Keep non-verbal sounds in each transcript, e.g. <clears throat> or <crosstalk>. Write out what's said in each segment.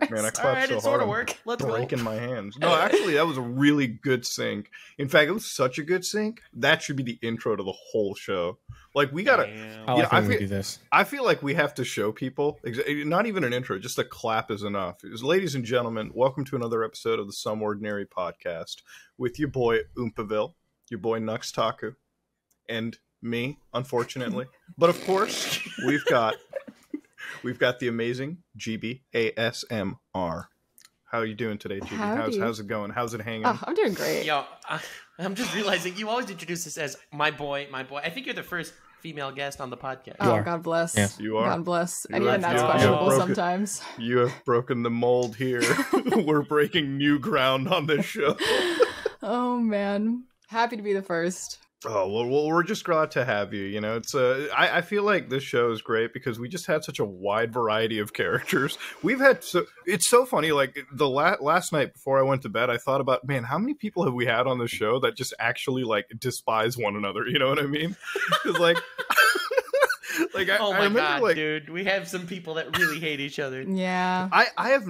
first. Man, I All clapped right, so it sort hard. of I'm worked. Let's go. breaking my hands. No, actually, that was a really good sync. In fact, it was such a good sync. That should be the intro to the whole show. Like we gotta. Damn. Oh, I Yeah, like I when we feel- do this. I feel like we have to show people. Not even an intro, just a clap is enough. Ladies and gentlemen, welcome to another episode of the Some Ordinary Podcast with your boy Oompaville, your boy Nux Taku, and me, unfortunately. but of course, we've got we've got the amazing Gibi ASMR. How are you doing today, Gibi? How's how's it going? How's it hanging? Oh, I'm doing great. Yo, I, I'm just realizing you always introduce this as my boy, my boy. I think you're the first female guest on the podcast. Oh, are. God bless. Yes. You are. God bless. You And are. even that's You questionable Broken- sometimes. You have broken the mold here. <laughs> <laughs> We're breaking new ground on this show. <laughs> Oh man, happy to be the first. Oh well, well, we're just glad to have you. You know, it's uh, I, I feel like this show is great because we just had such a wide variety of <laughs> characters. We've had so it's so funny. Like the la- last night before I went to bed, I thought about man, how many people have we had on the show that just actually like despise one another? You know what I mean? <laughs> Because like, <laughs> like I, oh I my remember god, like dude, we have some people that really hate each other. Yeah. I I have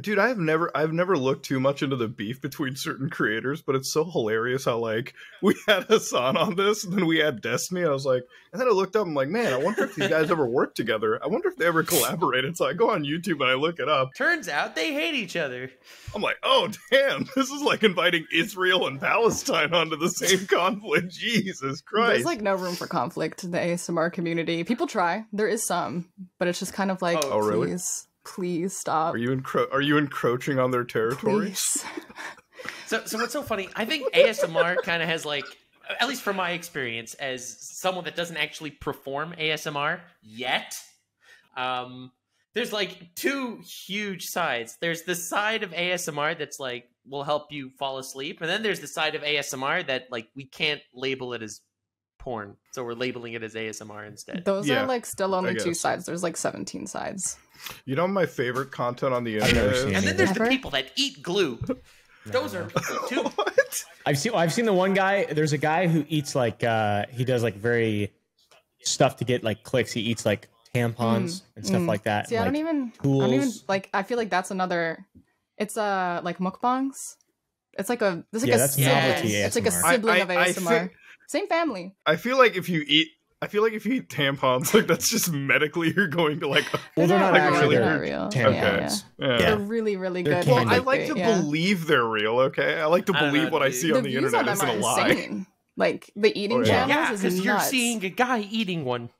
dude I have never I've never looked too much into the beef between certain creators, but it's so hilarious how like <laughs> we had Hassan on this and then we had Destiny. I was like, and then I looked up. I'm like, man, I wonder if these guys ever worked together. I wonder if they ever collaborated. So I go on YouTube and I look it up. Turns out they hate each other. I'm like, oh damn, <laughs> this is like inviting Israel and Palestine onto the same conflict. Jesus Christ! There's like no room for conflict in the ASMR community. People try. There is some, but it's just kind of like, Oh, Oh, really? please, please stop. are you encro- are you encroaching on their territories? <laughs> So, so what's so funny? I think ASMR kind of has like, at least from my experience, as someone that doesn't actually perform ASMR yet, um, there's like two huge sides. There's the side of ASMR that's like will help you fall asleep, and then there's the side of ASMR that like we can't label it as porn, so we're labeling it as ASMR instead. Those Yeah, are like still only two sides. There's like 17 sides. You know my favorite content on the I've internet. never seen And then it. there's the people that eat glue. <laughs> Those are people too. <laughs> what? I've seen I've seen the one guy. There's a guy who eats like uh he does like very stuff to get like clicks. He eats like tampons and stuff mm. like that. See, I like, don't even. I don't even like. I feel like that's another. It's uh like mukbangs. It's like a. It's like Yeah, a that's sibling. novelty It's like a sibling I- of I ASMR. think- Same family. I feel like if you eat, I feel like if you eat tampons, <laughs> like that's just medically you're going to like. Well, they're not Like actually. really They're real. tampons. Yeah, yeah. Yeah. Yeah. They're really, really They're good. Well. I like to Yeah. believe they're real. Okay, I like to I believe know, what I see the on the views internet on them isn't are a lie. insane. Like the eating Oh, yeah. channels Yeah, is because you're seeing a guy eating one.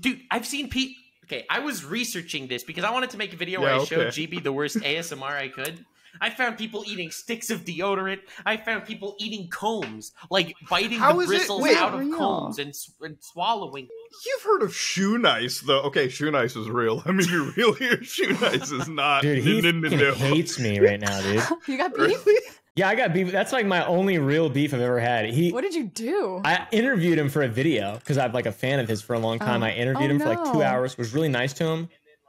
Dude, I've seen Pete. Okay, I was researching this because I wanted to make a video where Yeah, I showed. Gibi the worst ASMR I could. I found people eating sticks of deodorant. I found people eating combs, like biting How the bristles wait. out of combs and, and swallowing. You've heard of Shoenice though? Okay, Shoenice is real. <laughs> I mean, you're real here. Shoenice is not. Dude, he No, no, no, no. hates me right now, dude. <laughs> you got beef? Really? Yeah, I got beef. That's like my only real beef I've ever had. He What did you do? I interviewed him for a video because I'm like a fan of his for a long time. Oh. I interviewed Oh, him for like two hours, was really nice to him.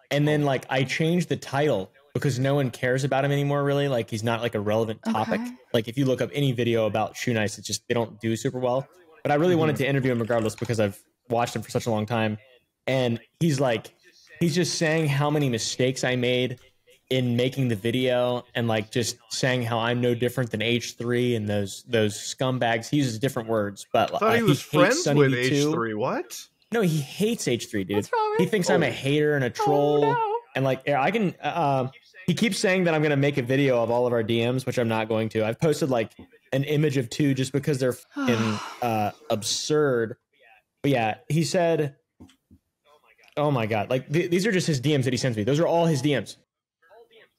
And then like I changed the title because no one cares about him anymore, really. Like he's not like a relevant topic. Okay. Like if you look up any video about Shoenice, it's just they don't do super well. But I really wanted Mm-hmm. to interview him regardless because I've watched him for such a long time. And he's like he's just saying how many mistakes I made in making the video and like just saying how I'm no different than H3 and those those scumbags. He uses different words, but I thought uh, he was hates friends with H three. What? No, he hates H3, dude. What's wrong with He thinks I'm a hater and a troll. Oh, no. And like, yeah, I can. Uh, he keeps saying that I'm gonna make a video of all of our DMs, which I'm not going to. I've posted like an image of two just because they're fucking <sighs> uh, absurd. But yeah, he said, "Oh my god!" Like th- these are just his DMs that he sends me. Those are all his DMs.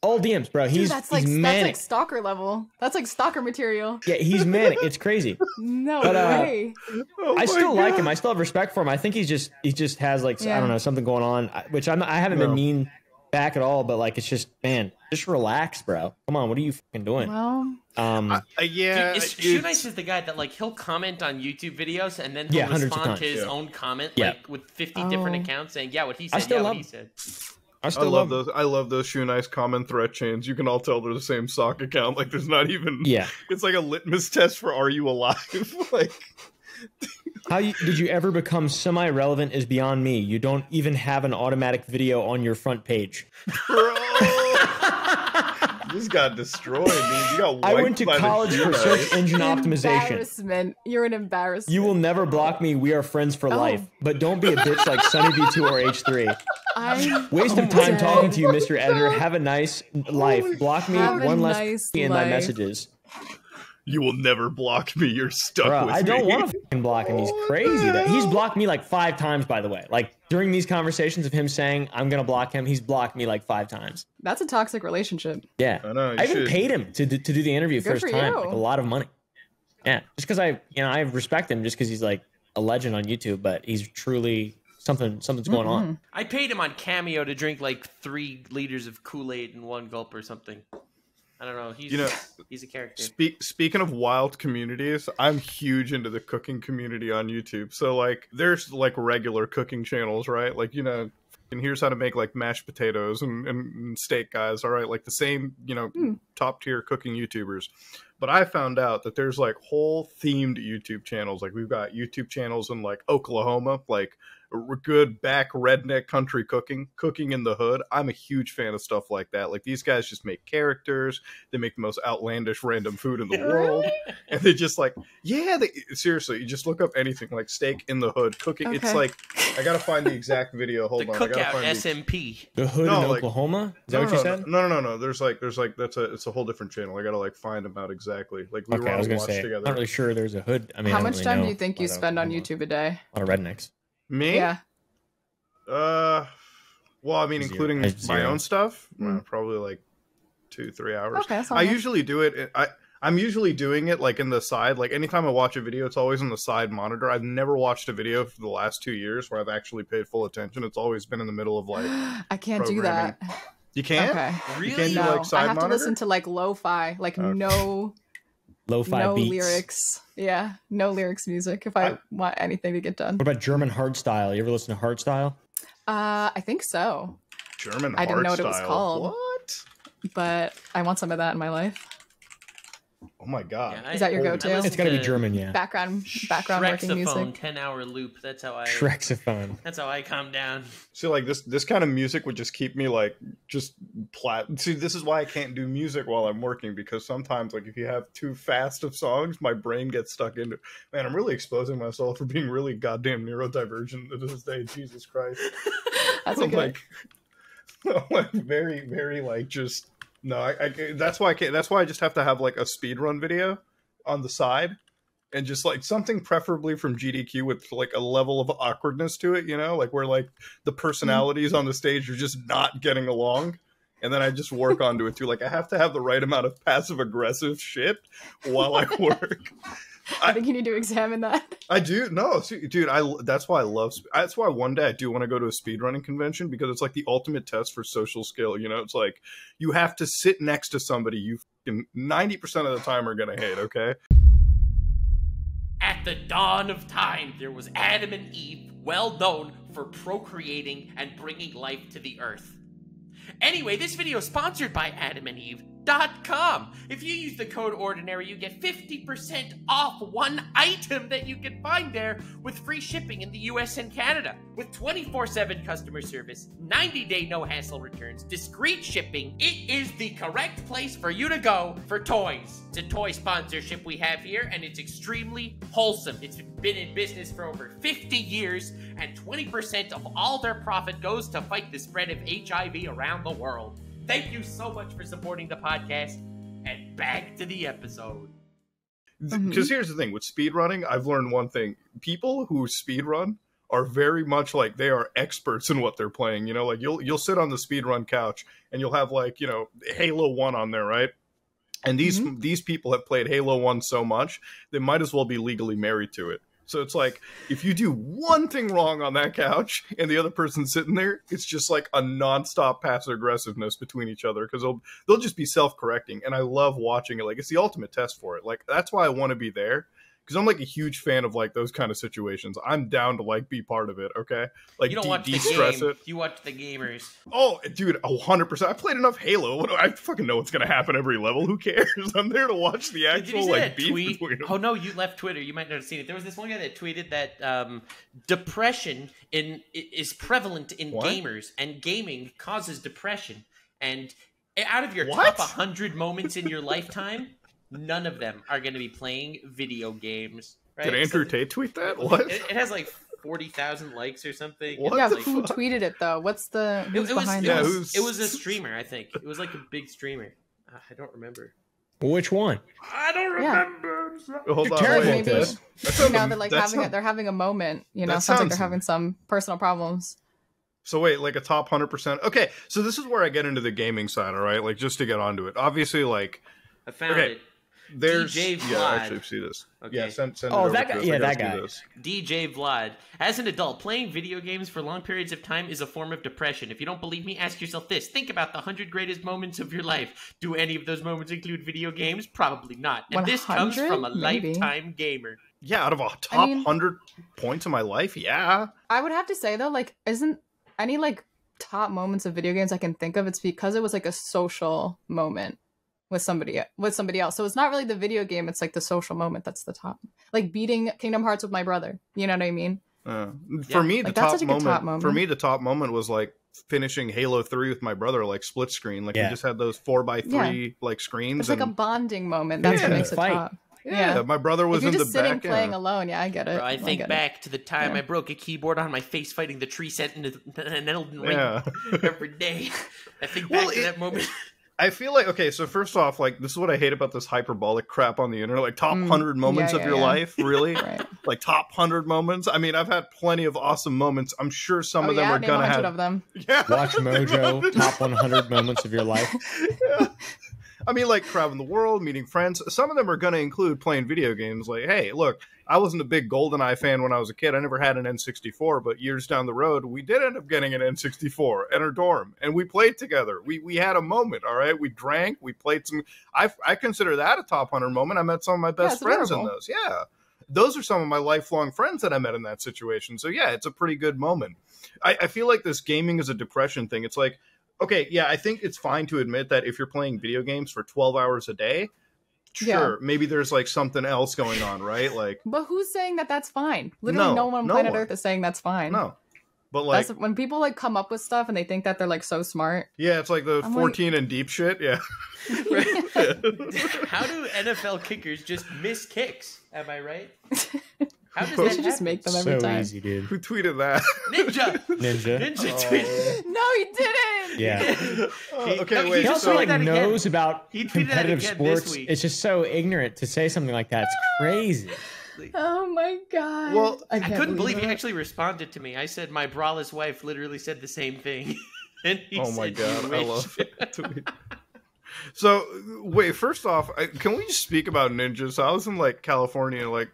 All DMs, bro. Dude, He's that's like he's that's like stalker level. That's like stalker material. yeah, he's manic. It's crazy. <laughs> No But, uh, way. Oh I my still like him. I still have respect for him. I think he's just he just has like I don't know something going on, which I'm I haven't No. been mean back at all. But like it's just man, just relax, bro. Come on, what are you fucking doing? Well, Um, Uh, yeah, Dude, is, Shoenice is the guy that like he'll comment on YouTube videos and then he'll Yeah, respond to his yeah. own comment Yeah. like with 50 different Oh. accounts saying, "Yeah, what he said, I still yeah, what love- he said." I I still love love, those. I love those Shoenice common threat chains. You can all tell they're the same sock account. Like there's not even. Yeah. <laughs> It's like a litmus test for are you alive? <laughs> like How you, did you ever become semi-relevant is beyond me. You don't even have an automatic video on your front page. bro. This got destroyed, dude. You got I went to by college for search engine optimization. Embarrassment. You're an embarrassment. You will never block me. We are friends for Oh. life. But don't be a bitch like Sunny V2 or H3. <laughs> I'm Waste of time dead. talking to you, Mr. Editor. Have a nice oh, life. Block me Have a one less nice in my messages. You will never block me. You're stuck Bro, with I don't me. want to fucking block him. He's crazy. the That he's blocked me like five times, by the way. Like during these conversations of him saying I'm gonna block him, he's blocked me like five times. That's a toxic relationship. Yeah, I know. I even should. paid him to do, to do the interview Good first time, like a lot of money. Yeah, just because I, you know, I respect him just because he's like a legend on YouTube, but he's truly something. Something's going on. Mhm. I paid him on Cameo to drink like three liters of Kool Aid in one gulp or something. I don't know. He's You know, he's a character. Speak, speaking of wild communities, I'm huge into the cooking community on YouTube. So like, there's like regular cooking channels, right? Like you know, and here's how to make like mashed potatoes and, and, and steak guys. All right, like the same you know Hmm. top tier cooking YouTubers. But I found out that there's like whole themed YouTube channels. Like we've got YouTube channels in like Oklahoma, like r- good back redneck country cooking, cooking in the hood. I'm a huge fan of stuff like that. Like these guys just make characters. They make the most outlandish random food in the <laughs> world, and they just like, yeah. They seriously, you just look up anything like steak in the hood cooking. It's like I gotta find the exact video. <laughs> Hold the on, I gotta cookout find SMP. The hood No, in like- Oklahoma. Is that no, what you no, said? No, no, no, no. There's like, there's like, that's a, it's a whole different channel. I gotta like find them out exactly. Like we Okay, were I was gonna watch say. I'm not really sure there's a hood. I mean, How I much really time do you think you about spend on YouTube a day? A lot of rednecks. Me? Yeah. Uh, well, I mean, Zero. including Uh, my own stuff, Mm. uh, probably like two, three hours. Okay, that's not I bad. usually do it. I I'm usually doing it like in the side. Like anytime I watch a video, it's always on the side monitor. I've never watched a video for the last two years where I've actually paid full attention. It's always been in the middle of like <gasps> I can't do that. you can't. Okay. You Really? can't do No, like side I have monitor. to listen to like lo-fi, like Okay. no Lo-fi no beats. lyrics. Yeah, no lyrics music if I, I- want anything to get done. What about German hardstyle? You ever listen to hardstyle? Uh, I think so, German. I didn't know what it was called. What? but I want some of that in my life. Oh my god. Yeah, Is that your go-to? listen It's got to be German, yeah. Background background working music. ten hour loop. That's how I. Shrexophone. That's how I calm down. See, like this, this kind of music would just keep me like just plat. See, this is why I can't do music while I'm working because sometimes, like, if you have too fast of songs, my brain gets stuck into. Man, I'm really exposing myself for being really goddamn neurodivergent to this day. Jesus Christ! <laughs> That's I'm okay. like, <laughs> I'm like very, very like just no. I, I that's why I can't. That's why I just have to have like a speed run video on the side. And just like something preferably from GDQ with like a level of awkwardness to it, you know, like where like the personalities on the stage are just not getting along. And then I just work onto it too. Like I have to have the right amount of passive aggressive shit while I work. <laughs> I think you need to examine that. I do no, see, dude. I that's why I love. That's why one day I do want to go to a speedrunning convention because it's like the ultimate test for social skill. You know, it's like you have to sit next to somebody you ninety percent of the time are gonna hate. Okay, At the dawn of time, there was Adam and Eve, well known for procreating and bringing life to the earth. Anyway, this video is sponsored by adamandeve.com. If you use the code ORDINARY, you get 50% off one item that you can find there with free shipping in the US and Canada. With 24 7 customer service, 90 day no hassle returns, discreet shipping, it is the correct place for you to go for toys. It's a toy sponsorship we have here, and it's extremely wholesome. It's been in business for over 50 years, and 20% of all their profit goes to fight the spread of HIV around the world. Thank you so much for supporting the podcast, and back to the episode. because here's the thing with speedrunning, I've learned one thing: people who speedrun are very much like they are experts in what they're playing. You know, like you'll you'll sit on the speedrun couch and you'll have like you know Halo One on there, right? And these mm-hmm. these people have played Halo One so much they might as well be legally married to it. So it's like if you do one thing wrong on that couch and the other person's sitting there, it's just like a nonstop passive aggressiveness between each other because they'll they'll just be self correcting. And I love watching it. Like it's the ultimate test for it. Like that's why I want to be there because I'm like a huge fan of like those kind of situations. I'm down to like be part of it. Okay, like You don't de- watch the game, it. you watch the gamers. Oh, dude, hundred percent. I played enough Halo. What do I fucking know what's gonna happen every level? Who cares? <laughs> I'm there to watch the Did actual see like beef tweet? between them. Oh no, you left Twitter. You might not have seen it. There was this one guy that tweeted that um, depression in is prevalent in What? gamers, and gaming causes depression. And out of your What? top 100 moments in your lifetime, none of them are going to be playing video games. Right? Did Andrew So Tate tweet that? What? It, it has like 40,000 likes or something. What yeah, like- who fuck? tweeted it though? What's the who's it was, behind it, Yeah, it? was, who's- it was a streamer, I think. It was like a big streamer. Uh, I don't remember. Which one? I don't Yeah. remember. Hold You're on, terrible wait. at this. That You they're like that having a, sounds- they're having a moment. You know, that sounds like they're having some personal problems. So wait, like a top hundred percent. Okay, so this is where I get into the gaming side. All right, like just to get onto it. Obviously, like I found Okay. it. There's DJ yeah, Vlad. actually see this. Okay. Yeah, send send Oh, it that guy- yeah, I that see guy. this. DJ Vlad. As an adult, playing video games for long periods of time is a form of depression. If you don't believe me, ask yourself this. Think about the 100 greatest moments of your life. Do any of those moments include video games? Probably not. And this comes 100? from a Maybe. lifetime gamer. Yeah, out of a top mean- hundred points of my life, yeah. I would have to say though, like, isn't any like top moments of video games I can think of? It's because it was like a social moment with somebody with somebody else. So it's not really the video game; it's like the social moment that's the top. Like beating Kingdom Hearts with my brother. You know what I mean? Uh, Yeah. for me, the Like, that's top such a good moment, For me, the top moment was like finishing Halo Three with my brother, like split screen. Like we just had those four by three like screens. It's like a bonding moment. That's what makes it Fight. top. yeah, yeah. my brother was if you're in just the sitting back. yeah. playing alone, yeah, I get it. Bro, I think get it. back to the time Yeah. I broke a keyboard on my face fighting the tree sentinel in <laughs> Elden Ring Yeah. <laughs> every day. <laughs> I think Well, back to it- that moment. I feel like okay. So first off, like this is what I hate about this hyperbolic crap on the internet. Like top Mm, hundred moments yeah, of yeah, your yeah. life, <laughs> really? Right. like top hundred moments. I mean, I've had plenty of awesome moments. I'm sure some oh of them yeah, are name gonna 100 have. of them. <laughs> Yeah. Watch Mojo top 100 moments of your <laughs> life. Yeah. I mean, like traveling the world, meeting friends. Some of them are going to include playing video games. Like, hey, look, I wasn't a big GoldenEye fan when I was a kid. I never had an N64, but years down the road, we did end up getting an N64 in our dorm, and we played together. We we had a moment. All right, we drank, we played some. I I consider that a top hundred moment. I met some of my best it's friends in those. Yeah. Those are some of my lifelong friends that I met in that situation. So yeah, it's a pretty good moment. I, I feel like this gaming is a depression thing. It's like, okay, yeah, I think it's fine to admit that if you're playing video games for 12 hours a day, sure, Yeah. maybe there's like something else going on, right? Like, <laughs> But who's saying that that's fine? Literally, No, no, one on no planet one. Earth is saying that's fine. no. But like, that's when people like come up with stuff and they think that they're like so smart. yeah, it's like the I'm like- 14 and deep shit. Yeah. <laughs> <laughs> How do NFL kickers just miss kicks? Am I right? How does <laughs> They that should just make them every So time. easy, dude. Who tweeted that? <laughs> Ninja. Ninja. Ninja Oh. tweeted. <laughs> No, he didn't. Yeah. Oh, He- okay, no, he wait. He just also so, like that again. knows about He tweeted that competitive again this sports. week. It's just so ignorant to say something like that. It's crazy. Oh my god. Well, I can't couldn't believe he actually responded to me. I said my braless wife literally said the same thing. and he oh my said, god, "You I wish." love that tweet. So wait, first off, can we just speak about ninjas? So I was in like California, like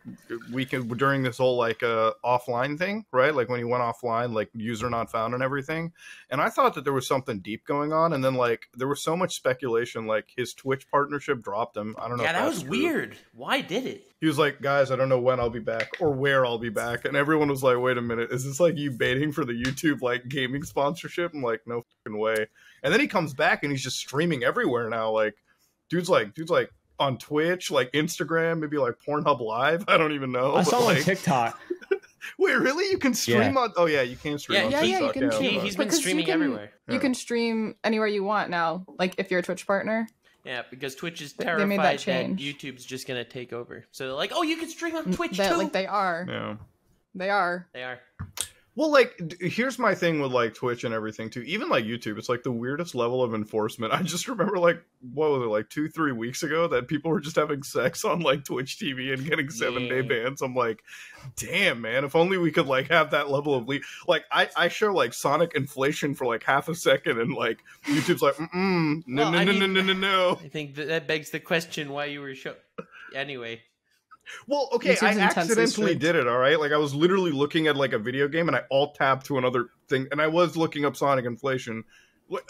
we weekend during this whole like uh, offline thing, right? Like when he went offline, like user not found and everything. And I thought that there was something deep going on, and then like there was so much speculation, like his Twitch partnership dropped him. I don't know. Yeah, that was true. weird. Why did it? He was like, "Guys, I don't know when I'll be back or where I'll be back," and everyone was like, "Wait a minute, is this like you baiting for the YouTube like gaming sponsorship?" I'm like, "No fucking way." And then he comes back and he's just streaming everywhere now. Like, dude's like, dude's like on Twitch, like Instagram, maybe like Pornhub Live. <laughs> I don't even know. I saw him on like, TikTok. <laughs> Wait, really? You can stream Yeah. on? Oh yeah, you can stream Yeah, on yeah, yeah, you can yeah, He, stream. but- he's been Because you streaming can- everywhere. You Yeah. can stream anywhere you want now. Like if you're a Twitch partner. Yeah, because Twitch is They- terrified they made that, that change. YouTube's just gonna take over. So they're like, "Oh, you can stream on Twitch that, too." like they are. yeah. They are. They are. Well, like, here's my thing with like Twitch and everything too. Even like YouTube, it's like the weirdest level of enforcement. <laughs> I just remember like what was it like two, three weeks ago that people were just having sex on like Twitch TV and getting seven day bans. I'm like, damn man, if only we could like have that level of le- like I I show like Sonic inflation for like half a second and like YouTube's like, mm no Well, no no no no no no. I think that, that begs the question why you were show. Anyway, Well, okay, I accidentally did it. All right, like I was literally looking at like a video game, and I alt tabbed to another thing, and I was looking up Sonic Inflation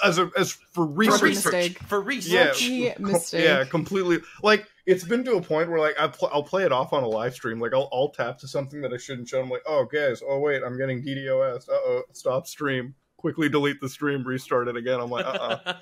as a as for for research. research. mistake. For research. Yeah, Rookie co- mistake. yeah, completely. Like it's been to a point where like I pl- I'll play it off on a live stream. Like I'll alt tap to something that I shouldn't show. I'm like, oh guys, oh wait, I'm getting DDoS. Uh oh, stop stream. Quickly delete the stream, restart it again. I'm like, uh uh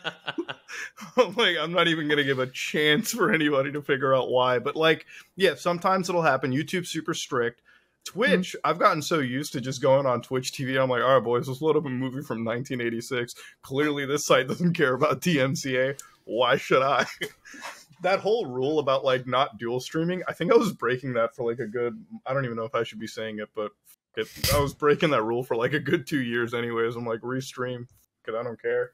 <laughs> I'm like, I'm not even gonna give a chance for anybody to figure out why. But like, yeah, sometimes it'll happen. YouTube's super strict. Twitch, I've gotten so used to just going on Twitch TV. I'm like, all right, boys, let's load up a movie from 1986. Clearly, this site doesn't care about DMCA. Why should I? <laughs> that whole rule about like not dual streaming, I think I was breaking that for like a good. I don't even know if I should be saying it, but it, I was breaking that rule for like a good two years, anyways. I'm like, restream, because I don't care.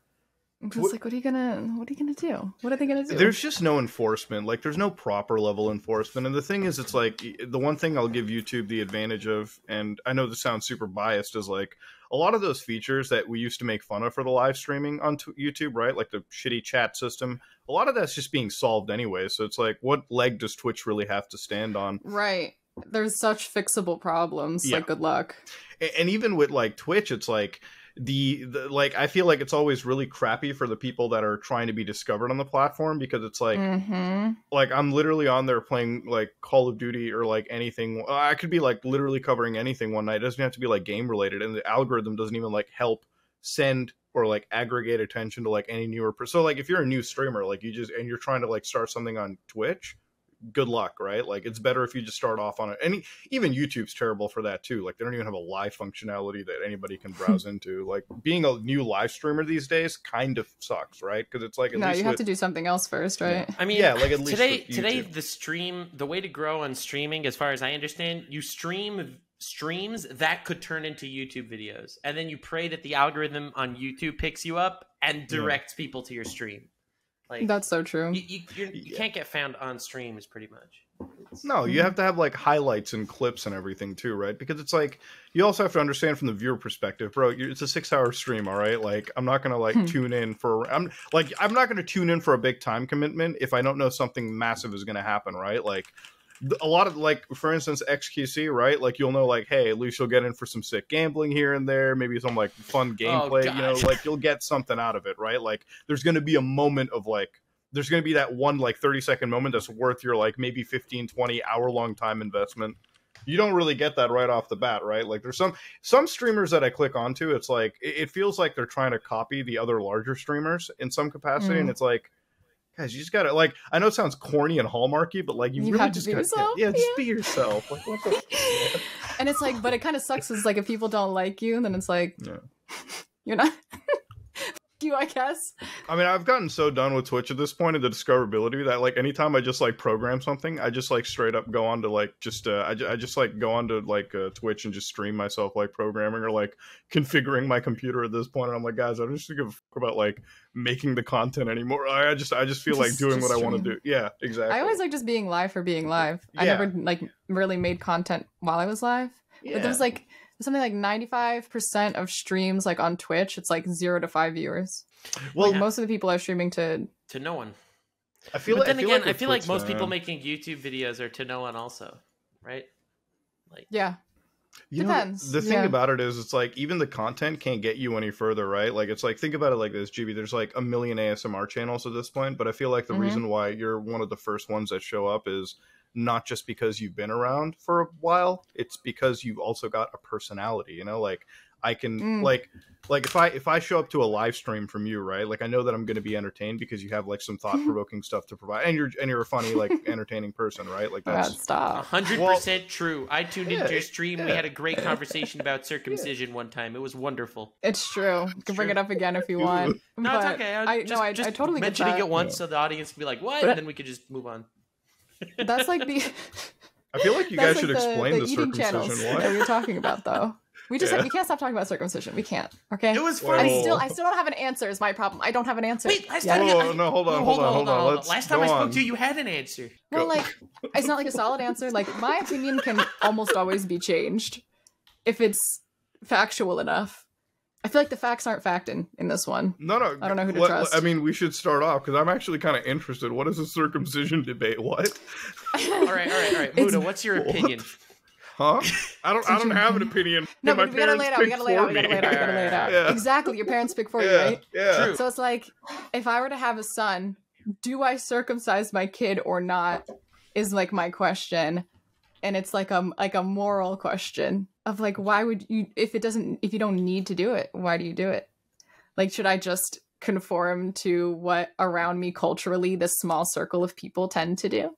It's What- like, what are you gonna, what are you gonna do? What are they gonna do? There's just no enforcement. Like, there's no proper level enforcement. And the thing is, it's like the one thing I'll give YouTube the advantage of, and I know this sounds super biased, is like a lot of those features that we used to make fun of for the live streaming on t- YouTube, right? Like the shitty chat system. A lot of that's just being solved anyway. So it's like, what leg does Twitch really have to stand on? right. There's such fixable problems. Yeah. Like, good luck. And even with like Twitch, it's like the, the like I feel like it's always really crappy for the people that are trying to be discovered on the platform because it's like mm-hmm. like I'm literally on there playing like Call of Duty or like anything. I could be like literally covering anything one night. It doesn't have to be like game related, and the algorithm doesn't even like help send or like aggregate attention to like any newer. Per- so like if you're a new streamer, like you just and you're trying to like start something on Twitch. Good luck, right? Like it's better if you just start off on it. And even YouTube's terrible for that too. Like they don't even have a live functionality that anybody can hmm. browse into. Like being a new live streamer these days kind of sucks, right? Because it's like at No, least you have with- to do something else first, right? I mean, Yeah, like, at least today, today the stream, the way to grow on streaming, as far as I understand, you stream streams that could turn into YouTube videos, and then you pray that the algorithm on YouTube picks you up and directs people to your stream. Like That's so true. you, you, you're, you Yeah. can't get found on streams, pretty much. It's- No, you have to have like highlights and clips and everything too, right? Because it's like you also have to understand from the viewer perspective, bro. you it's a six-hour stream, all right. Like I'm not gonna like Hmm. tune in for I'm like I'm not gonna tune in for a big time commitment if I don't know something massive is gonna happen, right? Like th- a lot of like for instance XQC, right? Like you'll know like hey, at least you'll get in for some sick gambling here and there, maybe some like fun <laughs> gameplay, you know, like you'll get something out of it, right? Like there's gonna be a moment of like there's going to be that one like 30 second moment that's worth your like maybe 15 20 hour long time investment you don't really get that right off the bat right like there's some some streamers that i click onto it's like it, it feels like they're trying to copy the other larger streamers in some capacity and Mm. it's like guys you just gotta like i know it sounds corny and hallmarky but like you, You really just be gotta yourself, yeah just yeah. be yourself like the <laughs> and it's like, but it kind of sucks. Is like if people don't like you, then it's like Yeah. <laughs> you're not <laughs> you, I guess. I mean, I've gotten so done with Twitch at this point and the discoverability that like anytime I just like program something, I just like straight up go on to like just uh, I, I just like go on to like uh, Twitch and just stream myself like programming or like configuring my computer at this point. And I'm like, guys, I don't just give a fuck about like making the content anymore. I I just I just feel like doing just what I want to do. Yeah, exactly. I always like just being live for being live. I never like really made content while I was live. But there was like something like 95% of streams like on Twitch, it's like 0 to 5 viewers. well, like most of the people are streaming to To no one. I feel but like then I feel again, like I feel like most though, people making YouTube videos are to no one also, right? Like yeah. You know, Depends, the thing yeah. about it is, it's like even the content can't get you any further, right? Like it's like think about it like this, Gibi. There's like a million ASMR channels at this point, but I feel like the Mhm. reason why you're one of the first ones that show up is not just because you've been around for a while; it's because you've also got a personality. You know, like I can Mm. like like if I if I show up to a live stream from you, right? Like I know that I'm going to be entertained because you have like some <laughs> thought provoking stuff to provide, and you're and you're a funny like <laughs> entertaining person, right? Like Oh, God, that's stop. hundred Well- percent true. I tuned Yeah, into your stream. We had a great <laughs> conversation about circumcision one time. It was wonderful. It's true. You can bring it up again if you want. No, but it's okay. I, I, just, no, I, just I totally get mentioning that. it once Yeah. so the audience can be like, "What?" But- and then we could just move on. That's like the <laughs> I feel like you that's guys should the, explain the, the, eating channels circumcision. that we were talking about though. We just Yeah. we can't stop talking about circumcision. We can't. Okay. It was Well- I funny. still I still don't have an answer. Is my problem. I don't have an answer. Wait, last time. Whoa, I- no, hold on, no, hold on, hold on. Let's Last time I spoke on. to you, you had an answer. Well, Go. like it's not like a solid answer. Like my opinion can almost always be changed if it's factual enough. I feel like the facts aren't facting in this one. No, no. I don't know who to let- trust. I mean, we should start off because I'm actually kind of interested. What is a circumcision debate? What? All right, all right, all right. It's- Muda, what's your opinion? Huh? I don't. I don't have an opinion. No, My but we gotta lay it out. We gotta lay it out. We gotta lay it out. We gotta lay it out. Yeah. Exactly. Your parents pick for you, right? yeah. True. So it's like, if I were to have a son, do I circumcise my kid or not? Is like my question, and it's like a like a moral question of like, why would you if it doesn't if you don't need to do it, why do you do it? Like, should I just conform to what around me culturally this small circle of people tend to do,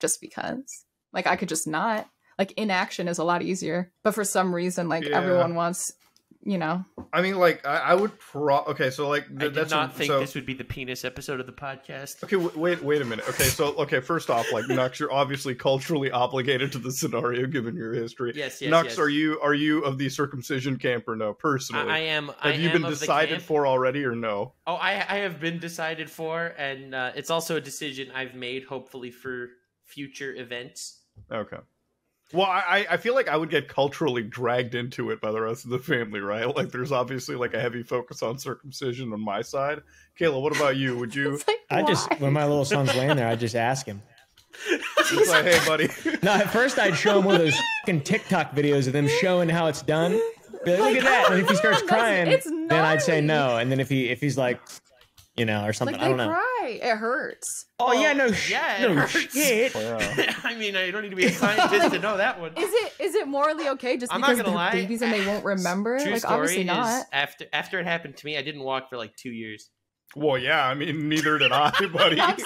just because? Like, I could just not. like inaction is a lot easier. But for some reason, like Yeah. everyone wants, you know, I mean, like I, I would pro. Okay, so like th- I did that's not a- think so, this would be the penis episode of the podcast. Okay, w- wait, wait a minute. Okay, so okay, first off, like Nux, you're obviously culturally obligated to the scenario given your history. Yes, yes, Nux, yes. are you are you of the circumcision camp or no? Personally, I am. I have you am been of decided for already or no? Oh, I I have been decided for, and uh, it's also a decision I've made, hopefully for future events. Okay. Well, I I- I feel like I would get culturally dragged into it by the rest of the family, right? Like, there's obviously like a heavy focus on circumcision on my side. Kayla, what about you? Would you? like I just when my little son's laying there, I just ask him. <laughs> It's like, hey, buddy. No, at first I'd show him one of those fucking TikTok videos of them showing how it's done. Be like, Look at that. And if he starts crying, then I'd say no. And then if he if he's like, you know, or something, like I don't know. cry. It hurts. Oh yeah, no, oh, Well, yeah, it no hurts. shit. <laughs> Yeah. <laughs> I mean, I don't need to be a scientist to know that one. Is it is it morally okay just I'm not because gonna they're lie. babies and they won't remember? True like story obviously is not. after after it happened to me, I didn't walk for like two years. Well, yeah. I mean, neither did I, <laughs> buddy. <laughs>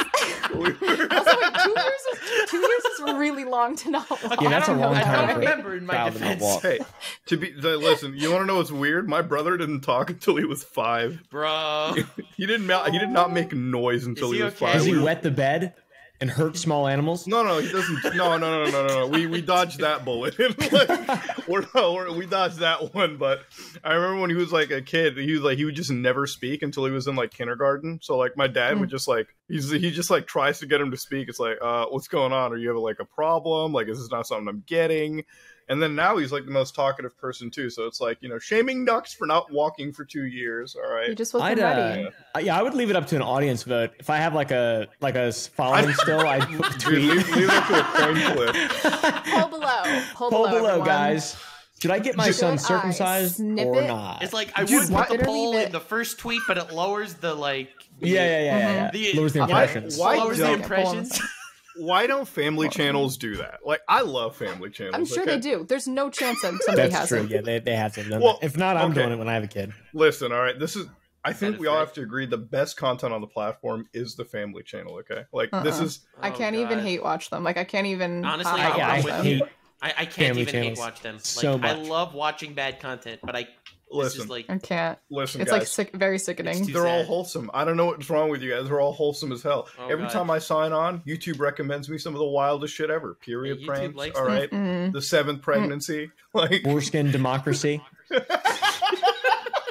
We <laughs> were- Also, wait, two years is two years is really long to not walk. Yeah, that's I a don't- long I time don't remember in my child to defense, walk. Hey, to be the, listen, you want to know what's weird? My brother didn't talk until he was five. bro. He didn't. He did not make noise until Is he, he was okay? five. Does he wet the bed and hurt small animals? No, no, he doesn't. No, no, no, no, no, no. We we dodged that bullet. <laughs> like, we're, we're, we dodged that one. But I remember when he was like a kid, he was like he would just never speak until he was in like kindergarten. So like my dad would just like he's he just like tries to get him to speak. It's like, uh, what's going on? Are you having like a problem? Like, is this not something I'm getting? And then now he's like the most talkative person too. So it's like you know, shaming ducks for not walking for two years. All right. He just wasn't I'd, uh, ready. Uh, yeah, I would leave it up to an audience vote. If I have like a like a <laughs> following still, I'd put the Dude, tweet. leave, leave it to a coin flip. Pull below. Pull, Poll below, everyone. guys. Should I get my Should son I circumcised or it? not? It's like I Dude, would what- put the poll in the first tweet, but it lowers the like. yeah, yeah, yeah, yeah. yeah. The- Lowers the impressions. why lowers the don't- impressions. <laughs> Why don't family channels do that? Like, I love family channels. I'm sure okay? they do. There's no chance that somebody That's true. hasn't. Yeah, they, they have to have Well. If not, I'm okay. doing it when I have a kid. Listen, all right. This is. I think is we all right. have to agree the best content on the platform is the family channel. Okay, like this Uh-uh. is. I Oh, can't even hate watch them. Like I can't even. Honestly, hot I- yeah, I'm watch with them. hate. I, I can't Family even hate watch them. Like so I love watching bad content, but I this Listen, is like I can't. listen, It's guys. like sick, very sickening. They're all wholesome. I don't know what's wrong with you guys. They're all wholesome as hell. Oh, Every God. time I sign on, YouTube recommends me some of the wildest shit ever. Period Yeah, YouTube pranks. likes All Mm-mm. the seventh pregnancy. <laughs> Like, Foreskin democracy. <laughs>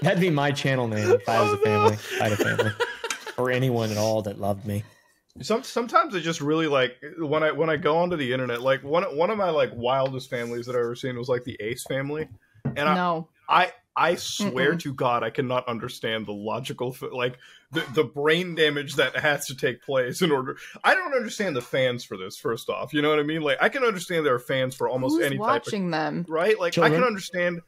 That'd be my channel name if I was a Oh, no. family. If I had a family. Or anyone at all that loved me. Some sometimes I just really like when I when I go onto the internet. Like one one of my like wildest families that I've ever seen was like the Ace family, and I no. I I swear to God I cannot understand the logical f- like the the brain damage that has to take place in order. I don't understand the fans for this. First off, you know what I mean? Like I can understand there are fans for almost Who's any type of watching them? right. Like I can understand.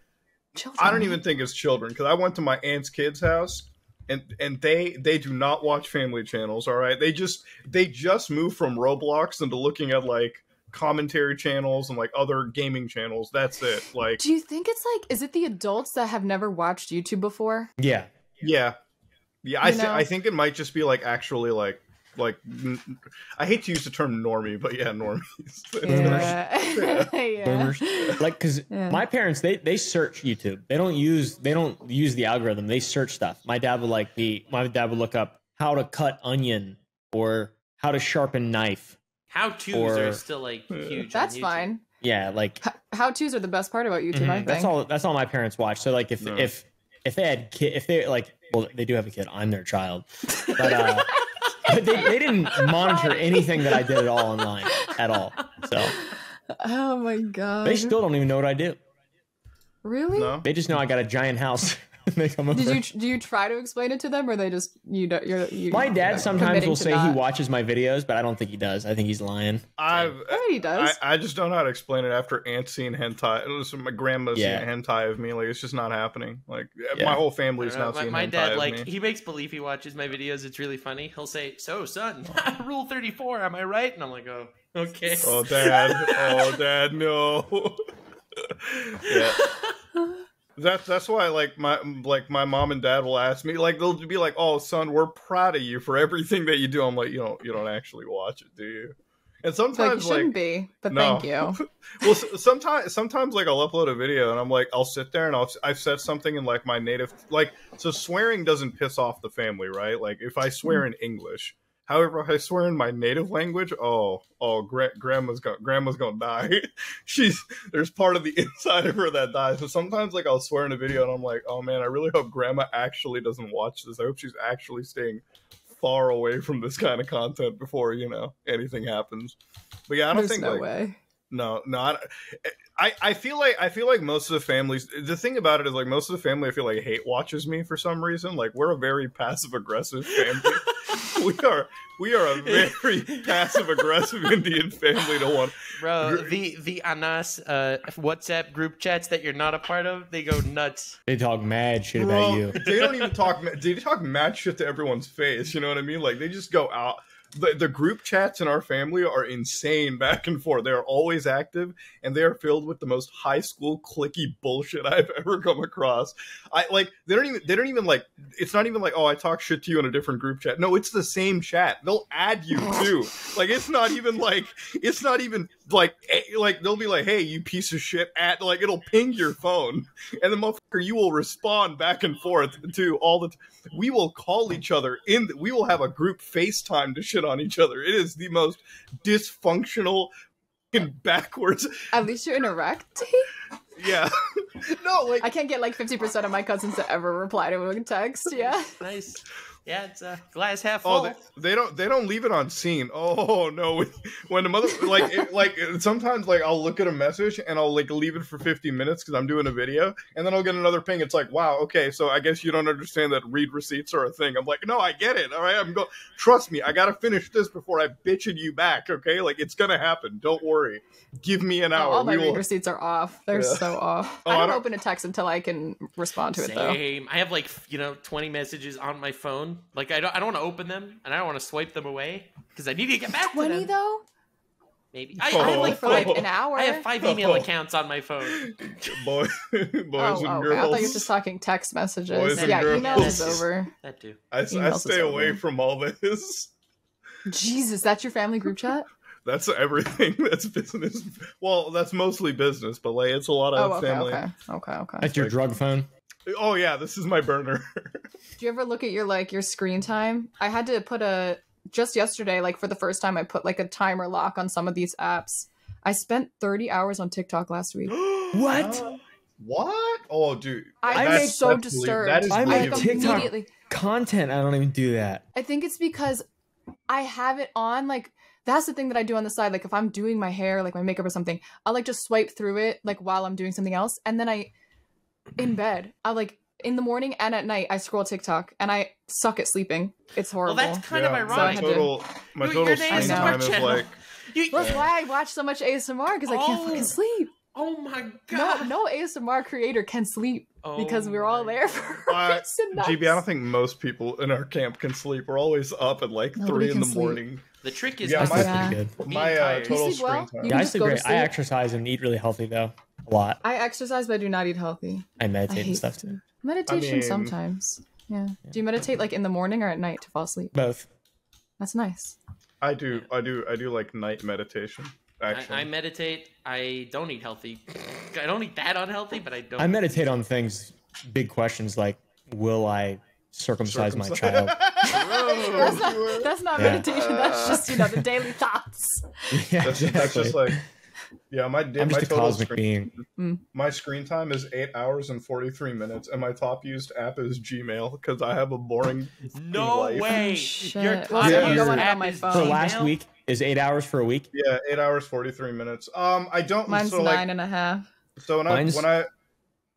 Children. I don't even think it's children because I went to my aunt's kids' house and and they they do not watch family channels. All right, they just they just moved from Roblox into looking at like commentary channels and like other gaming channels. That's it. Like Do you think it's like? Is it the adults that have never watched YouTube before? Yeah. yeah, yeah. I th- I think it might just be like actually like like n- I hate to use the term normie, but yeah, normies. <laughs> Yeah. <laughs> yeah. <laughs> Boomers. Like, because Yeah. my parents, they they search YouTube. They don't use they don't use the algorithm. They search stuff. My dad would like be my dad would look up how to cut onion or how to sharpen knife. How tos Or- are still like huge. That's YouTube. fine. Yeah, like How tos are the best part about YouTube. I think. that's all. That's all my parents watch. So like if No. if if they had kid, if they like, well, they do have a kid. I'm their child, but uh, <laughs> but they they didn't monitor anything that I did at all online at all. So Oh my god. they still don't even know what I do. really? no. They just know I got a giant house. <laughs> they come over. Did you do you try to explain it to them, or they just you don't? You're, you My dad sometimes will to say he watches my videos, but I don't think he does. I think he's lying. I've I he does. I, I just don't know how to explain it after aunt seeing hentai. It was my grandma Yeah. seeing hentai of me. Like it's just not happening. Like Yeah. my whole I family's don't now my, seeing my hentai dad of like me. he makes believe he watches my videos. It's really funny. He'll say, "So, son, <laughs> rule thirty-four. Am I right?" And I'm like, "Oh, okay." Oh, dad! <laughs> Oh, dad! No. yeah. That's that's why like my like my mom and dad will ask me like they'll be like, "Oh, son, we're proud of you for everything that you do." I'm like, "You don't you don't actually watch it, do you?" And I feel like you sometimes like, shouldn't be, but No. thank you. <laughs> well, sometimes sometimes like I'll upload a video and I'm like I'll sit there and I'll I've said something in like my native like so swearing doesn't piss off the family, right? Like if I swear mm. in English. However, if I swear in my native language, oh, oh, gra- grandma's gonna, grandma's gonna die. <laughs> She's there's part of the inside of her that dies. So sometimes, like, I'll swear in a video, and I'm like, oh man, I really hope grandma actually doesn't watch this. I hope she's actually staying far away from this kind of content before you know anything happens. But yeah, I don't There's think no like, way. no, not. I I feel like I feel like most of the families. The thing about it is like most of the family I feel like hate watches me for some reason. Like we're a very passive aggressive family. <laughs> we are we are a very <laughs> passive aggressive Indian family to one. Bro, the the Anas uh, WhatsApp group chats that you're not a part of, they go nuts. They talk mad shit Bro, about you. they don't even talk. They talk mad shit to everyone's face. You know what I mean? Like they just go out. The, the group chats in our family are insane back and forth. They are always active, and they are filled with the most high school cliquey bullshit I've <laughs> ever come across. I like they don't even they don't even like. It's not even like oh I talk shit to you in a different group chat. No, it's the same chat. They'll add you <laughs> too. Like it's not even like it's not even like eh, like they'll be like hey you piece of shit at like it'll ping your phone and the motherfucker you will respond back and forth to all the t- we will call each other in we will have a group FaceTime to shit on each other. It is the most dysfunctional and backwards <laughs> At least you're interacting. <laughs> yeah. <laughs> no, like I can't get like 50% of my cousins to ever reply to a text. Yeah. Nice. Yeah, it's a glass half Oh, full. they, they don't. They don't leave it on seen. Oh <laughs> no! When the mother like it, like sometimes like I'll look at a message and I'll like leave it for fifty minutes because I'm doing a video, and then I'll get another ping. It's like, wow, okay, so I guess you don't understand that read receipts are a thing. I'm like, no, I get it. All right, I'm go. Trust me, I gotta finish this before I bitch at you back. Okay, like it's gonna happen. Don't worry. Give me an hour. All my we read will. receipts are off. They're Yeah. so off. Oh, I I don't don't- open a text until I can respond to it though. Same. I have like you know twenty messages on my phone. Like I don't I don't want to open them and I don't want to swipe them away because I need to get back to 20 though? Maybe I, I have Oh. like For like five. an hour? <laughs> I have five email Oh. accounts on my phone. <laughs> Boy, boys Oh, and oh, okay. I thought you were just talking text messages. Boys and yeah, girls. email is over. That too. I, I stay away over. from all this. Jesus, that's your family group chat? <laughs> That's everything. That's business. Well, that's mostly business, but like it's a lot of Oh, okay, family. okay, okay, okay. That's your Like- drug phone. Oh yeah, this is my burner. <laughs> Do you ever look at your like your screen time? I had to put a just yesterday, like for the first time, I put like a timer lock on some of these apps. I spent 30 hours on TikTok last week. <gasps> What? Uh, what? Oh, dude. I I'm so disturbed. That is I I make like. TikTok- immediately. Content. I don't even do that. I think it's because I have it on like that's the thing that I do on the side. Like if I'm doing my hair, like my makeup or something, I'll like just swipe through it like while I'm doing something else. And then I in bed, I like in the morning and at night I scroll TikTok and I suck at sleeping. It's Well, horrible. that's kind Yeah, of I My had ironic. to- total, my Your- total your name screen time Smart is like. You- That's why I watch so much ASMR because I can't Oh. fucking sleep. Oh my god. no ASMR creator can sleep because Oh we're all there for Uh. <laughs> Gibi, I don't think most people in our camp can sleep. We're always up at like Nobody three in the sleep. morning. The trick is Yeah, my- Yeah. pretty good. be My uh, total sleep well? screen time. You Yeah, I just sleep go to great. I exercise and eat really healthy though. A lot. I exercise, but I do not eat healthy. I meditate I and hate stuff too. Meditation mean- sometimes. Yeah. Do you meditate like in the morning or at night to fall asleep? Both. That's nice. I do, I do, I do like night meditation. Actually, I, I meditate. I don't eat healthy. <laughs> I don't eat that unhealthy, but I don't. I meditate on things, big questions like, will I circumcise my child? <laughs> <laughs> That's not, that's not Yeah. meditation. That's just you know the daily thoughts. yeah, that's, exactly. that's just like, yeah, my day, I'm my a total cosmic screen, being. my screen time is eight hours and forty three minutes, and my top used app is Gmail because I have a boring. <laughs> no life. way. Shit. Your Well, top I'm user app on my is phone. For last week is eight hours for a week. Yeah, eight hours forty three minutes. Um, I don't. Mine's so nine like, and a half. so when I when I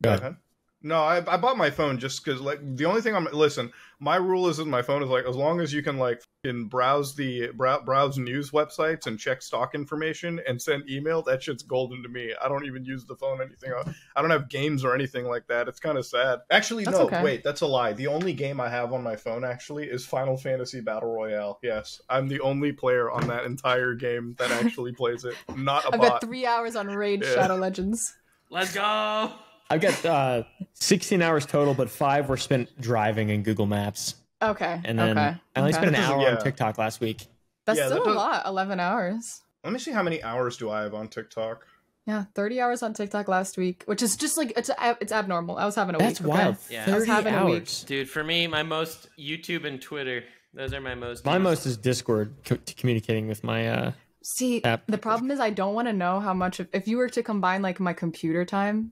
Go Go ahead. Ahead. No, I, I bought my phone just because like the only thing I'm listen. My rule is in my phone is like as long as you can like can browse the brow, browse news websites and check stock information and send email. That shit's golden to me. I don't even use the phone anything. I don't have games or anything like that. It's kind of sad. Actually, That's no. okay. Wait, that's a lie. The only game I have on my phone actually is Final Fantasy Battle Royale. Yes, I'm the only player on that entire game that actually plays it. Not a <laughs> I've bot. got three hours on Raid Yeah. Shadow Legends. Let's go. I've got uh, 16 hours total, but five were spent driving in Google Maps. Okay. And then okay. I only okay. spent an hour yeah. on TikTok last week. That's Yeah, still that a lot. Eleven hours. Let me see how many hours do I have on TikTok. Yeah, 30 hours on TikTok last week, which is just like it's it's abnormal. I was having a That's week. okay? wild. Yeah. I was 30 having a week. hours. Dude, for me, my most YouTube and Twitter. Those are my most. My most is Discord co- communicating with my. uh See, App. the problem is I don't want to know how much. Of, if you were to combine like my computer time,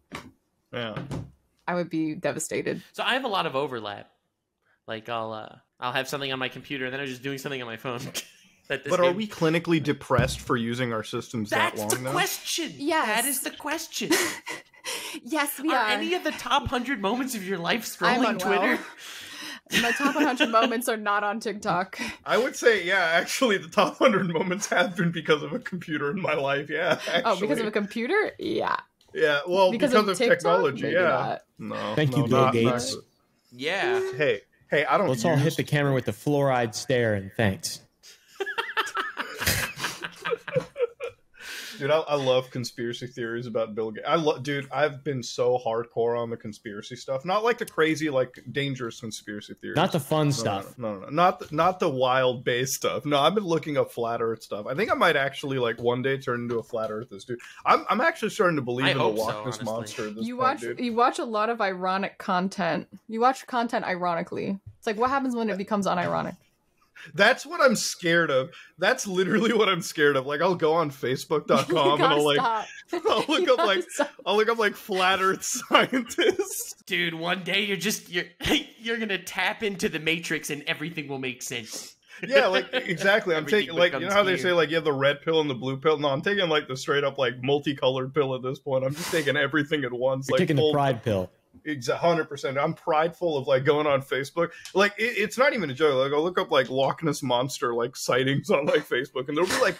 Yeah. I would be devastated. So I have a lot of overlap. Like I'll uh, I'll have something on my computer and then I'm just doing something on my phone. <laughs> that this But are we clinically depressed for using our systems that long? That's the though? question. Yes. That is the question. <laughs> Yes, we are are. any of the top hundred moments of your life scrolling. Twitter? <laughs> my top 100 moments are not on TikTok. I would say, yeah, actually, the top 100 moments have been because of a computer in my life. Yeah. Actually. Oh, because of a computer? Yeah. Yeah, well, because because, of of, technology. Maybe yeah. not. No. Thank no, you, Bill not- Gates. not- Yeah. Hey, hey, I don't. Let's all hit the camera with the fluoride stare and thanks. Dude, I, I love conspiracy theories about Bill Gates. I love, dude. I've been so hardcore on the conspiracy stuff. Not like the crazy, like dangerous conspiracy theories. Not the fun No, stuff. No, no, no, not the, not the wild base stuff. No, I've been looking up flat Earth stuff. I think I might actually like one day turn into a flat Earthist, dude. I'm I'm actually starting to believe I in the hope so, Loch Ness honestly. monster. This You point, watch dude. you watch a lot of ironic content. You watch content ironically. It's like what happens when it becomes unironic? That's what I'm scared of. That's literally what I'm scared of. Like I'll go on <laughs> Facebook.com and I'll like stop. <laughs> I'll look <laughs> You up like stop. I'll look up like flat Earth scientists. Dude, one day you're just you're you're gonna tap into the matrix and everything will make sense. Yeah, like exactly. I'm Everything taking like you know how they clear. say like you have the red pill and the blue pill. No, I'm taking like the straight up like multicolored pill at this point. I'm just taking everything at once. You're like taking the full- pride pill. Hundred percent. I'm prideful of like going on Facebook. Like it, it's not even a joke. Like I'll look up like Loch Ness monster like sightings on like Facebook, and there'll be like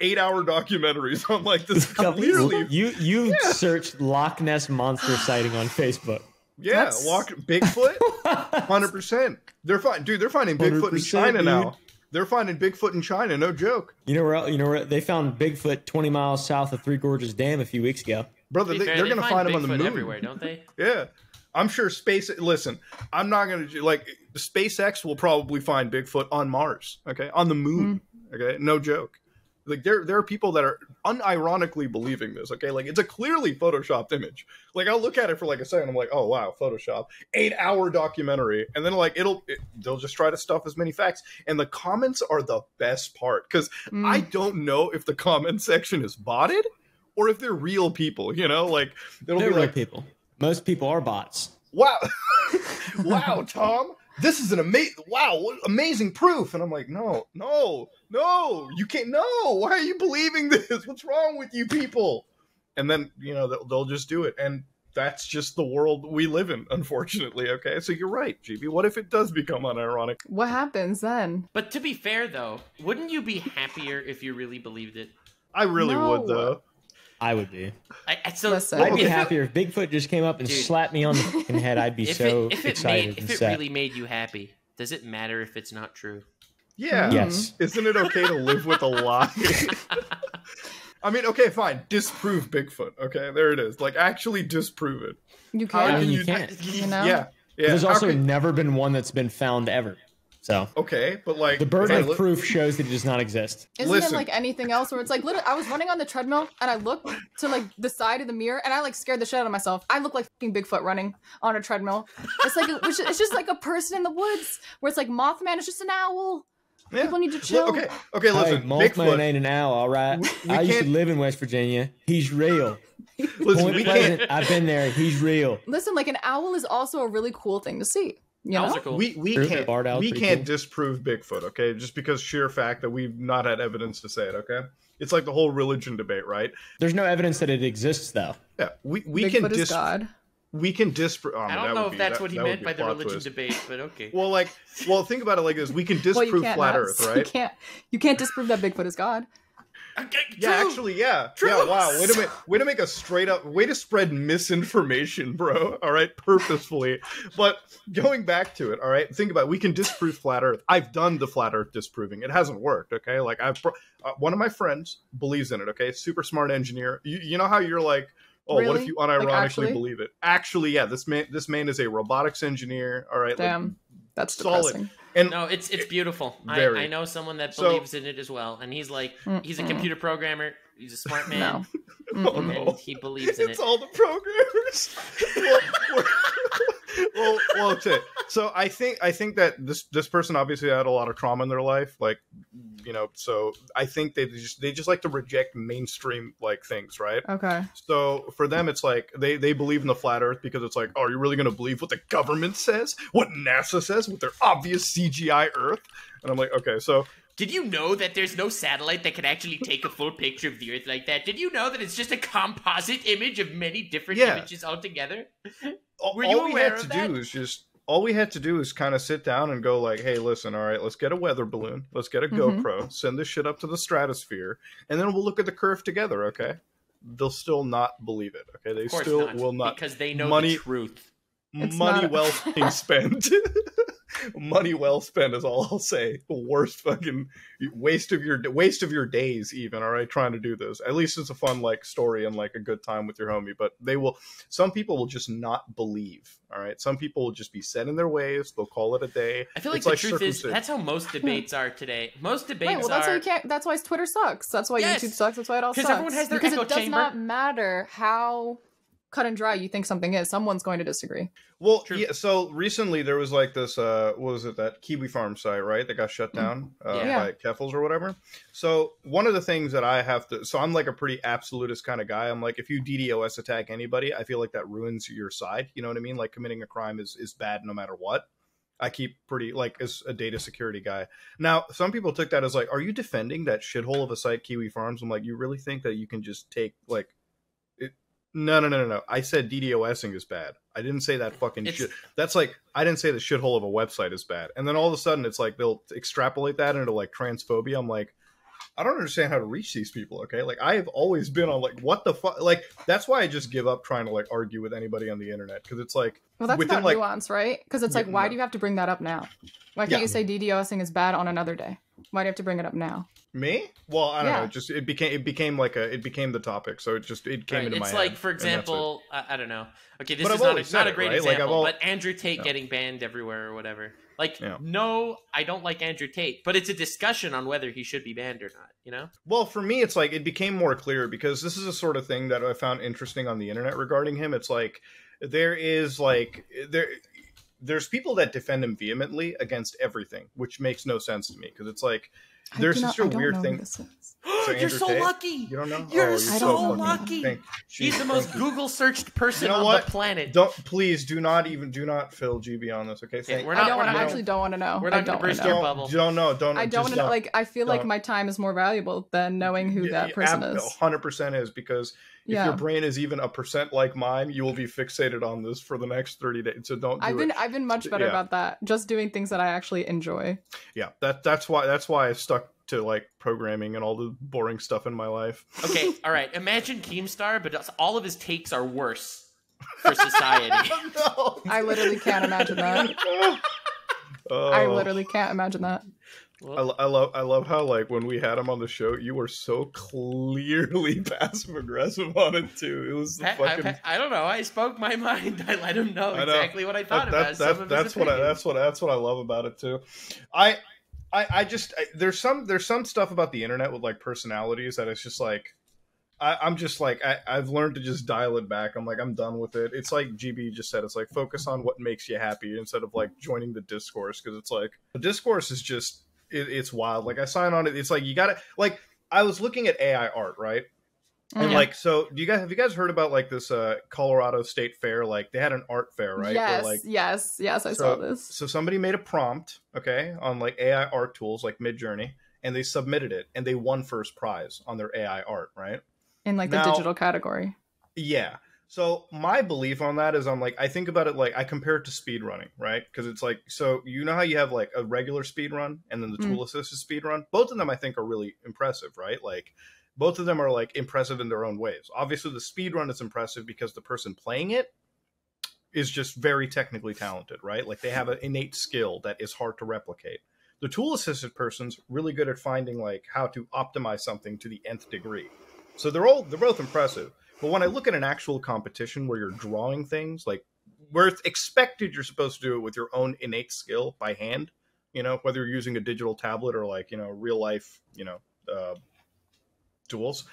eight hour documentaries on like this <laughs> clearly. You you searched Loch Ness monster sighting on Facebook. Yeah, That's- Loch Bigfoot, <laughs> hundred percent. They're fine, dude. They're finding Bigfoot in 100%, China now. They're finding Bigfoot in China. No joke, You know where? You know where? They found Bigfoot 20 miles south of Three Gorges Dam a few weeks ago. Brother. They, fair, they're they gonna find, him on the Bigfoot moon everywhere, don't they? <laughs> Yeah. I'm sure space listen, I'm not going to like SpaceX will probably find Bigfoot on Mars, okay? On the moon, okay? No joke. Like there there are people that are unironically believing this, okay? Like it's a clearly photoshopped image. Like I'll look at it for like a second I'm like, "Oh wow, Photoshop." 8-hour documentary and then like it'll it, they'll just try to stuff as many facts and the comments are the best part cuz Mm. I don't know if the comment section is botted or if they're real people, you know? Like it'll They're be real like people. Most people are bots. wow <laughs> wow tom this is an amazing wow what amazing proof and i'm like no no no you can't no why are you believing this what's wrong with you people and then you know they'll, they'll just do it and that's just the world we live in unfortunately okay so you're right Gibi what if it does become unironic What happens then? But to be fair though, wouldn't you be happier if you really believed it? i really No. would though I would be. I, I so Listen. I'd be happier if Bigfoot just came up and Dude. slapped me on the <laughs> fucking head. I'd be If so it if it excited made if and it set. really made you happy, does it matter if it's not true? yeah mm-hmm. yes. isn't it okay to live with a lie <laughs> i mean okay fine disprove bigfoot okay there it is like actually disprove it You How I can. mean, can you you- can't. You know? yeah yeah There's also can- never been one that's been found ever. So okay but like the burden of li- proof shows that it does not exist. Isn't Listen. it like anything else where it's like literally I was running on the treadmill and I looked to like the side of the mirror and I like scared the shit out of myself. I look like fucking Bigfoot running on a treadmill. It's like <laughs> it's just- it's just like a person in the woods where it's like Mothman is just an owl. Yeah. People need to Look, chill. okay, okay, listen. hey, Mothman ain't an owl, all right. We- we I used to live in West Virginia. He's real. <laughs> Listen, Point we Pleasant, can't. I've been there. He's real. Listen, like an owl is also a really cool thing to see. You know? Cool. We we True. can't we can't cool. disprove Bigfoot, okay? Just because sheer fact that we've not had evidence to say it, okay? It's like the whole religion debate, right? There's no evidence that it exists, though. Yeah, we we Bigfoot can is dis God. we can disprove. Oh, I don't would know if be- that's that- what he that meant by the religion twist. debate, but okay. Well, like, well, think about it like this: we can disprove can't flat not- Earth, You right? can't you can't disprove that Bigfoot is God. Okay, Yeah, actually, yeah, True. yeah. Wow, way to make way to make a straight up way to spread misinformation, bro. All right, purposefully. But going back to it, all right. Think about it. we can disprove flat Earth. I've done the flat Earth disproving. It hasn't worked. Okay, like I've uh, one of my friends believes in it. Okay, super smart engineer. You you know how you're like. Oh, what if you unironically actually? believe it? Actually, yeah, this man this man is a robotics engineer. All right, like, Damn. That's Solid. Depressing. And No, it's it's beautiful. I, I know someone that So- believes in it as well, and he's like, mm, he's a mm. computer programmer. He's a smart man, No. Oh, Mm-mm. no. and mm. he believes in it's it. all the programmers. <laughs> well, well. So I think I think that this this person obviously had a lot of trauma in their life, like you know. So I think they just they just like to reject mainstream like things, right? Okay. So for them, it's like they they believe in the flat Earth because it's like, oh, are you really going to believe what the government says, what NASA says, with their obvious CGI Earth? And I'm like, okay, so Did you know that there's no satellite that can actually take a full picture of the Earth like that? Did you know that it's just a composite image of many different Yeah. images all together? all, Were all you we had of to that? do is just all we had to do is kind of sit down and go like hey listen all right let's get a weather balloon let's get a Mhm. gopro send this shit up to the stratosphere and then we'll look at the curve together okay they'll still not believe it okay they Of still not, will not because they know money- the truth. It's money not- well <laughs> being spent <laughs> money well spent is all i'll say the worst fucking waste of your waste of your days even all right trying to do this at least it's a fun like story and like a good time with your homie but they will some people will just not believe all right some people will just be set in their ways they'll call it a day I feel like It's the like truth is that's how most <laughs> debates are today. Most debates Right, well, that's are why you can't. That's why Twitter sucks. That's why Yes. YouTube sucks. That's why it all 'Cause sucks. everyone has their because it does chamber. not matter how cut and dry you think something is. Someone's going to disagree. Well, True. yeah. So recently there was like this. Uh, what was it? That Kiwi Farm site, right? That got shut down uh, Mm. Yeah. by Keffals or whatever. So one of the things that I have to. So I'm like a pretty absolutist kind of guy. I'm like, if you DDoS attack anybody, I feel like that ruins your side. You know what I mean? Like committing a crime is is bad no matter what. I keep pretty like as a data security guy. Now, some people took that as like, are you defending that shithole of a site, Kiwi Farms? I'm like, you really think that you can just take like it? No, no, no, no, no. I said DDoSing is bad. I didn't say that fucking It's- shit. That's like I didn't say the shithole of a website is bad. And then all of a sudden, it's like they'll extrapolate that into like transphobia. I'm like, I don't understand how to reach these people. Okay, like I have always been on like what the fuck. Like that's why I just give up trying to like argue with anybody on the internet because it's like Well, that's Within, about like- nuance, right? Because it's like, Yeah, why no. do you have to bring that up now? Why can't Yeah. you say DDoSing is bad on another day? Why do you have to bring it up now? me. Well, I don't Yeah. know. It just it became it became like a it became the topic. So it just it came Right, into it's my like, head, for and that's example, I, I don't know. Okay, this But is I've not a, not said a great right? Like, I've example, but Andrew Tate Yeah. getting banned everywhere or whatever. Like, Yeah. no, I don't like Andrew Tate, but it's a discussion on whether he should be banned or not. You know? Well, for me, it's like it became more clear because this is a sort of thing that I found interesting on the internet regarding him. It's like there is like there there's people that defend him vehemently against everything, which makes no sense to me because it's like I There's do such not- a I don't weird know thing- this is. <gasps> So <gasps> You're so Tate? lucky. you don't know. You're Oh, so fucking- lucky. Thank- He's the most. Google searched person You know on what? the planet. Don't please do not even do not fill Gibi on this. Okay, Okay, thank we're not. I, not- don't. we're not, I not- actually don't want to know. we're I not gonna don't want burst to your know. bubble. don't don't know don't I don't just want to know. Like, I feel like don't. my time is more valuable than knowing who that person is. Hundred percent is because if Yeah. your brain is even a percent like mine, you will be fixated on this for the next thirty days. So don't. Do I've it. been I've been much better Yeah. about that. Just doing things that I actually enjoy. Yeah, that that's why that's why I stuck to like programming and all the boring stuff in my life. Okay, <laughs> all right. Imagine Keemstar, but all of his takes are worse for society. <laughs> no. I literally can't imagine that. <laughs> Oh. I literally can't imagine that. I, I love I love how like when we had him on the show, you were so clearly <laughs> passive aggressive on it too. It was the I, fucking. I, I don't know. I spoke my <laughs> mind. I let him know I know. exactly what I thought that, about that, that, of that's what I, that's what that's what I love about it too. I I, I just I, there's some there's some stuff about the internet with like personalities that it's just like I, I'm just like I, I've learned to just dial it back. I'm like I'm done with it. It's like Gibi just said. It's like focus on what makes you happy instead of like joining the discourse because it's like the discourse is just it, it's wild. Like I sign on it. It's like you got to like I was looking at AI art right and Mhm. like so do you guys have you guys heard about like this uh Colorado State Fair like they had an art fair right Yes, Where, like yes, yes. I So- saw this. so somebody made a prompt, okay, on like AI art tools like Midjourney, and they submitted it, and they won first prize on their AI art, right? In like the digital category. Yeah. So my belief on that is, I'm like, I think about it like I compare it to speed running, right? Because it's like, so you know how you have like a regular speed run and then the Mm. tool assisted speed run. Both of them, I think, are really impressive, right? Like, both of them are like impressive in their own ways. Obviously, the speed run is impressive because the person playing it is just very technically talented, right? Like they have an innate skill that is hard to replicate. The tool assisted person's really good at finding like how to optimize something to the nth degree. So they're all they're both impressive. But when I look at an actual competition where you're drawing things, like where it's expected you're supposed to do it with your own innate skill by hand, you know, whether you're using a digital tablet or like, you know, real life, you know, uh, tools.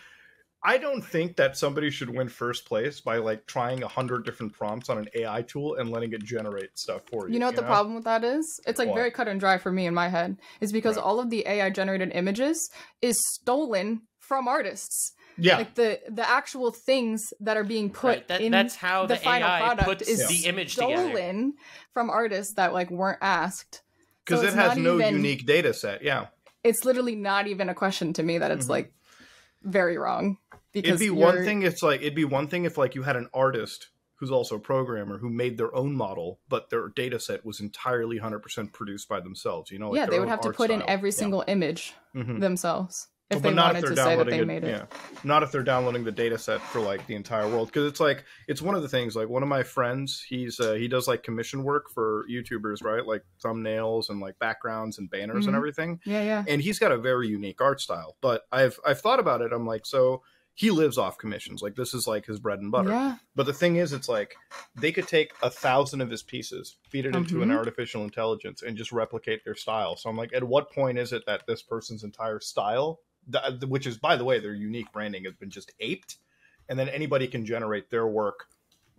I don't think that somebody should win first place by like trying a hundred different prompts on an AI tool and letting it generate stuff for you. You know what the problem with that is? It's like What? very cut and dry for me in my head. Is because Right. all of the AI generated images is stolen from artists. Yeah, Like the the actual things that are being put Right, that- in that's how the, the final AI product puts is the image together. stolen from artists that like weren't asked. because So it has no even- unique data set. Yeah, It's literally not even a question to me that it's Mhm. like very wrong. Because it'd be one you're- thing. It's like it'd be one thing if like you had an artist who's also a programmer who made their own model, but their data set was entirely hundred percent produced by themselves. You know, like yeah, they would have to art put in style. every Yeah. single image Mhm. themselves if But they not wanted if they're to say that downloading they made it. Yeah, not if they're downloading the data set for like the entire world. Because it's like it's one of the things. Like one of my friends, he's uh, he does like commission work for YouTubers, right? Like thumbnails and like backgrounds and banners and Mhm. everything. Yeah, yeah. And he's got a very unique art style. But I've I've thought about it. I'm like, so he lives off commissions. Like this is like his bread and butter. Yeah. But the thing is, it's like they could take a thousand of his pieces, feed it into an Mhm. artificial intelligence, and just replicate their style. So I'm like, at what point is it that this person's entire style, which is by the way, their unique branding has been just aped, and then anybody can generate their work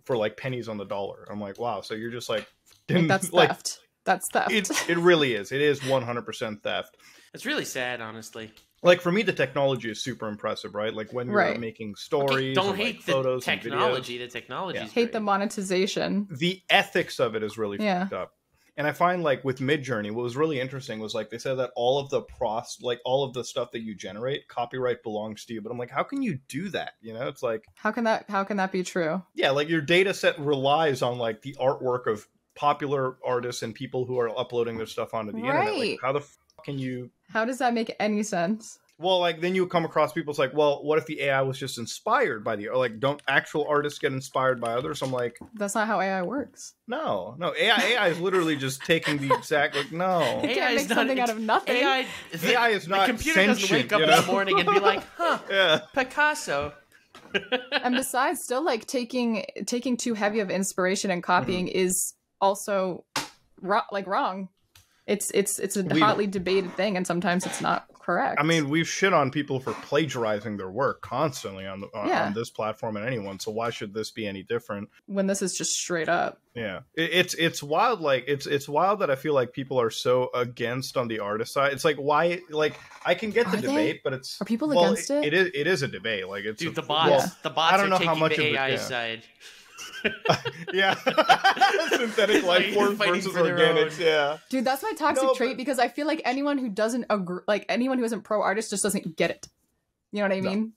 for like pennies on the dollar? I'm like, wow. So you're just like, <laughs> Like, that's like theft. That's theft. it, <laughs> it really is. It is 100% theft. It's really sad, honestly. Like for me, the technology is super impressive, right? Like when you're Right. making Okay, stories, don't and, like, hate the photos and videos. technology. The technology. Yeah. Hate the monetization. the ethics of it is really Yeah. fucked up. And I find like with Midjourney, what was really interesting was like they said that all of the pros, like all of the stuff that you generate, copyright belongs to you. But I'm like, how can you do that? You know, it's like, How can that how can that be true? yeah, like your data set relies on like the artwork of popular artists and people who are uploading their stuff onto the internet. Like, how the fuck can you? How does that make any sense? Well, like then you come across people. It's like, well, what if the AI was just inspired by the or like don't actual artists get inspired by others? I'm like, That's not how AI works. no, no, AI AI is literally just taking the exact like no. <laughs> It can't AI is make not- something out of nothing. AI, the, AI is not the computer doesn't wake up you in the morning and be like, <laughs> "Huh, Yeah. Picasso." and besides, still like taking taking too heavy of inspiration and copying Mm-hmm. is also ro- like wrong. It's it's it's a We- hotly debated thing, and sometimes it's not correct. I mean, we've shit on people for plagiarizing their work constantly on the, on, Yeah. on this platform and anyone. So why should this be any different? when this is just straight up. Yeah, it, it's it's wild. Like it's it's wild that I feel like people are so against on the artist side. It's like why? Like I can get the they? debate, but it's Are people well, against it? It is it is a debate. Like it's Dude, a- the bots, well, the bots I don't are know how taking much the of it- AI yeah. side. <laughs> yeah, <laughs> synthetic life Like, forms versus for their organics. Yeah. Dude, that's my toxic No, but- trait because I feel like anyone who doesn't agree, like anyone who isn't pro artist, just doesn't get it. You know what I mean?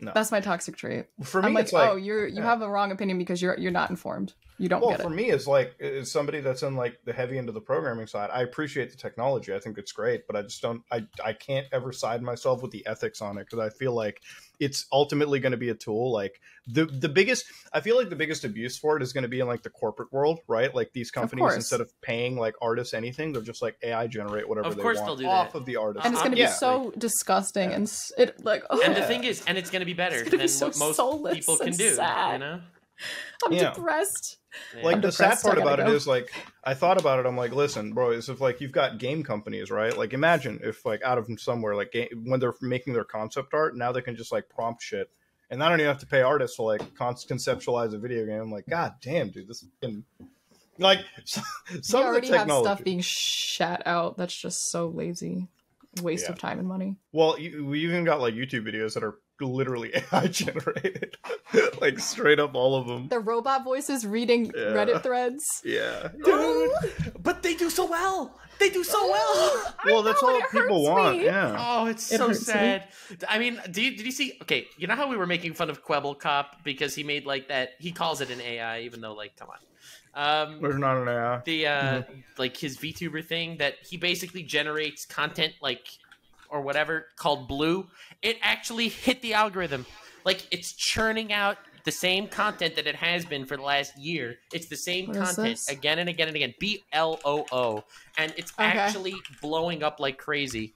No. That's my toxic trait. For me, I'm like, it's like oh, you're you yeah. have a wrong opinion because you're you're not informed. You don't well get for it. me is like is somebody that's in like the heavy end of the programming side i appreciate the technology i think it's great but i just don't i i can't ever side myself with the ethics on it because i feel like it's ultimately going to be a tool like the the biggest i feel like the biggest abuse for it is going to be in like the corporate world right like these companies course. instead of paying like artists anything they're just like ai generate whatever Of they course want they'll do off that. of the artist and it's gonna Yeah, be so disgusting yeah. and s- it like oh, And the Yeah. thing is, and it's going to be better than be so what most people can and do. You know, <laughs> I'm Yeah. depressed. Yeah. like I'm the sad depressed, I part about it go. is like I thought about it. I'm like, listen, bro, is if like you've got game companies, right? Like imagine if like out of somewhere, like game, when they're making their concept art, now they can just like prompt shit, and I don't even have to pay artists to like conceptualize a video game. I'm like, god damn, dude, this is fucking- <laughs> like <laughs> some we of the already have technology. stuff being shat out. That's just so lazy, waste Yeah. of time and money. well, you, we even got like YouTube videos that are literally <laughs> AI generated, <laughs> like straight up all of them. The robot voices reading Yeah. Reddit threads. Yeah, <gasps> Dude, but they do so well. They do so well. <gasps> well, that's know, all people hurts want. me. Yeah. Oh, it's It so hurts me. sad. I mean, do you, did you see? Okay, you know how we were making fun of Kwebbelkop because he made like that. He calls it an AI, even though, like, come on. Um, There's not an AI. the uh, Mm-hmm. like his VTuber thing that he basically generates content like or whatever called Bloo. It actually hit the algorithm. Like it's churning out the same content that it has been for the last year. It's the same What is content again and again and again. B L O O, and it's Okay. actually blowing up like crazy.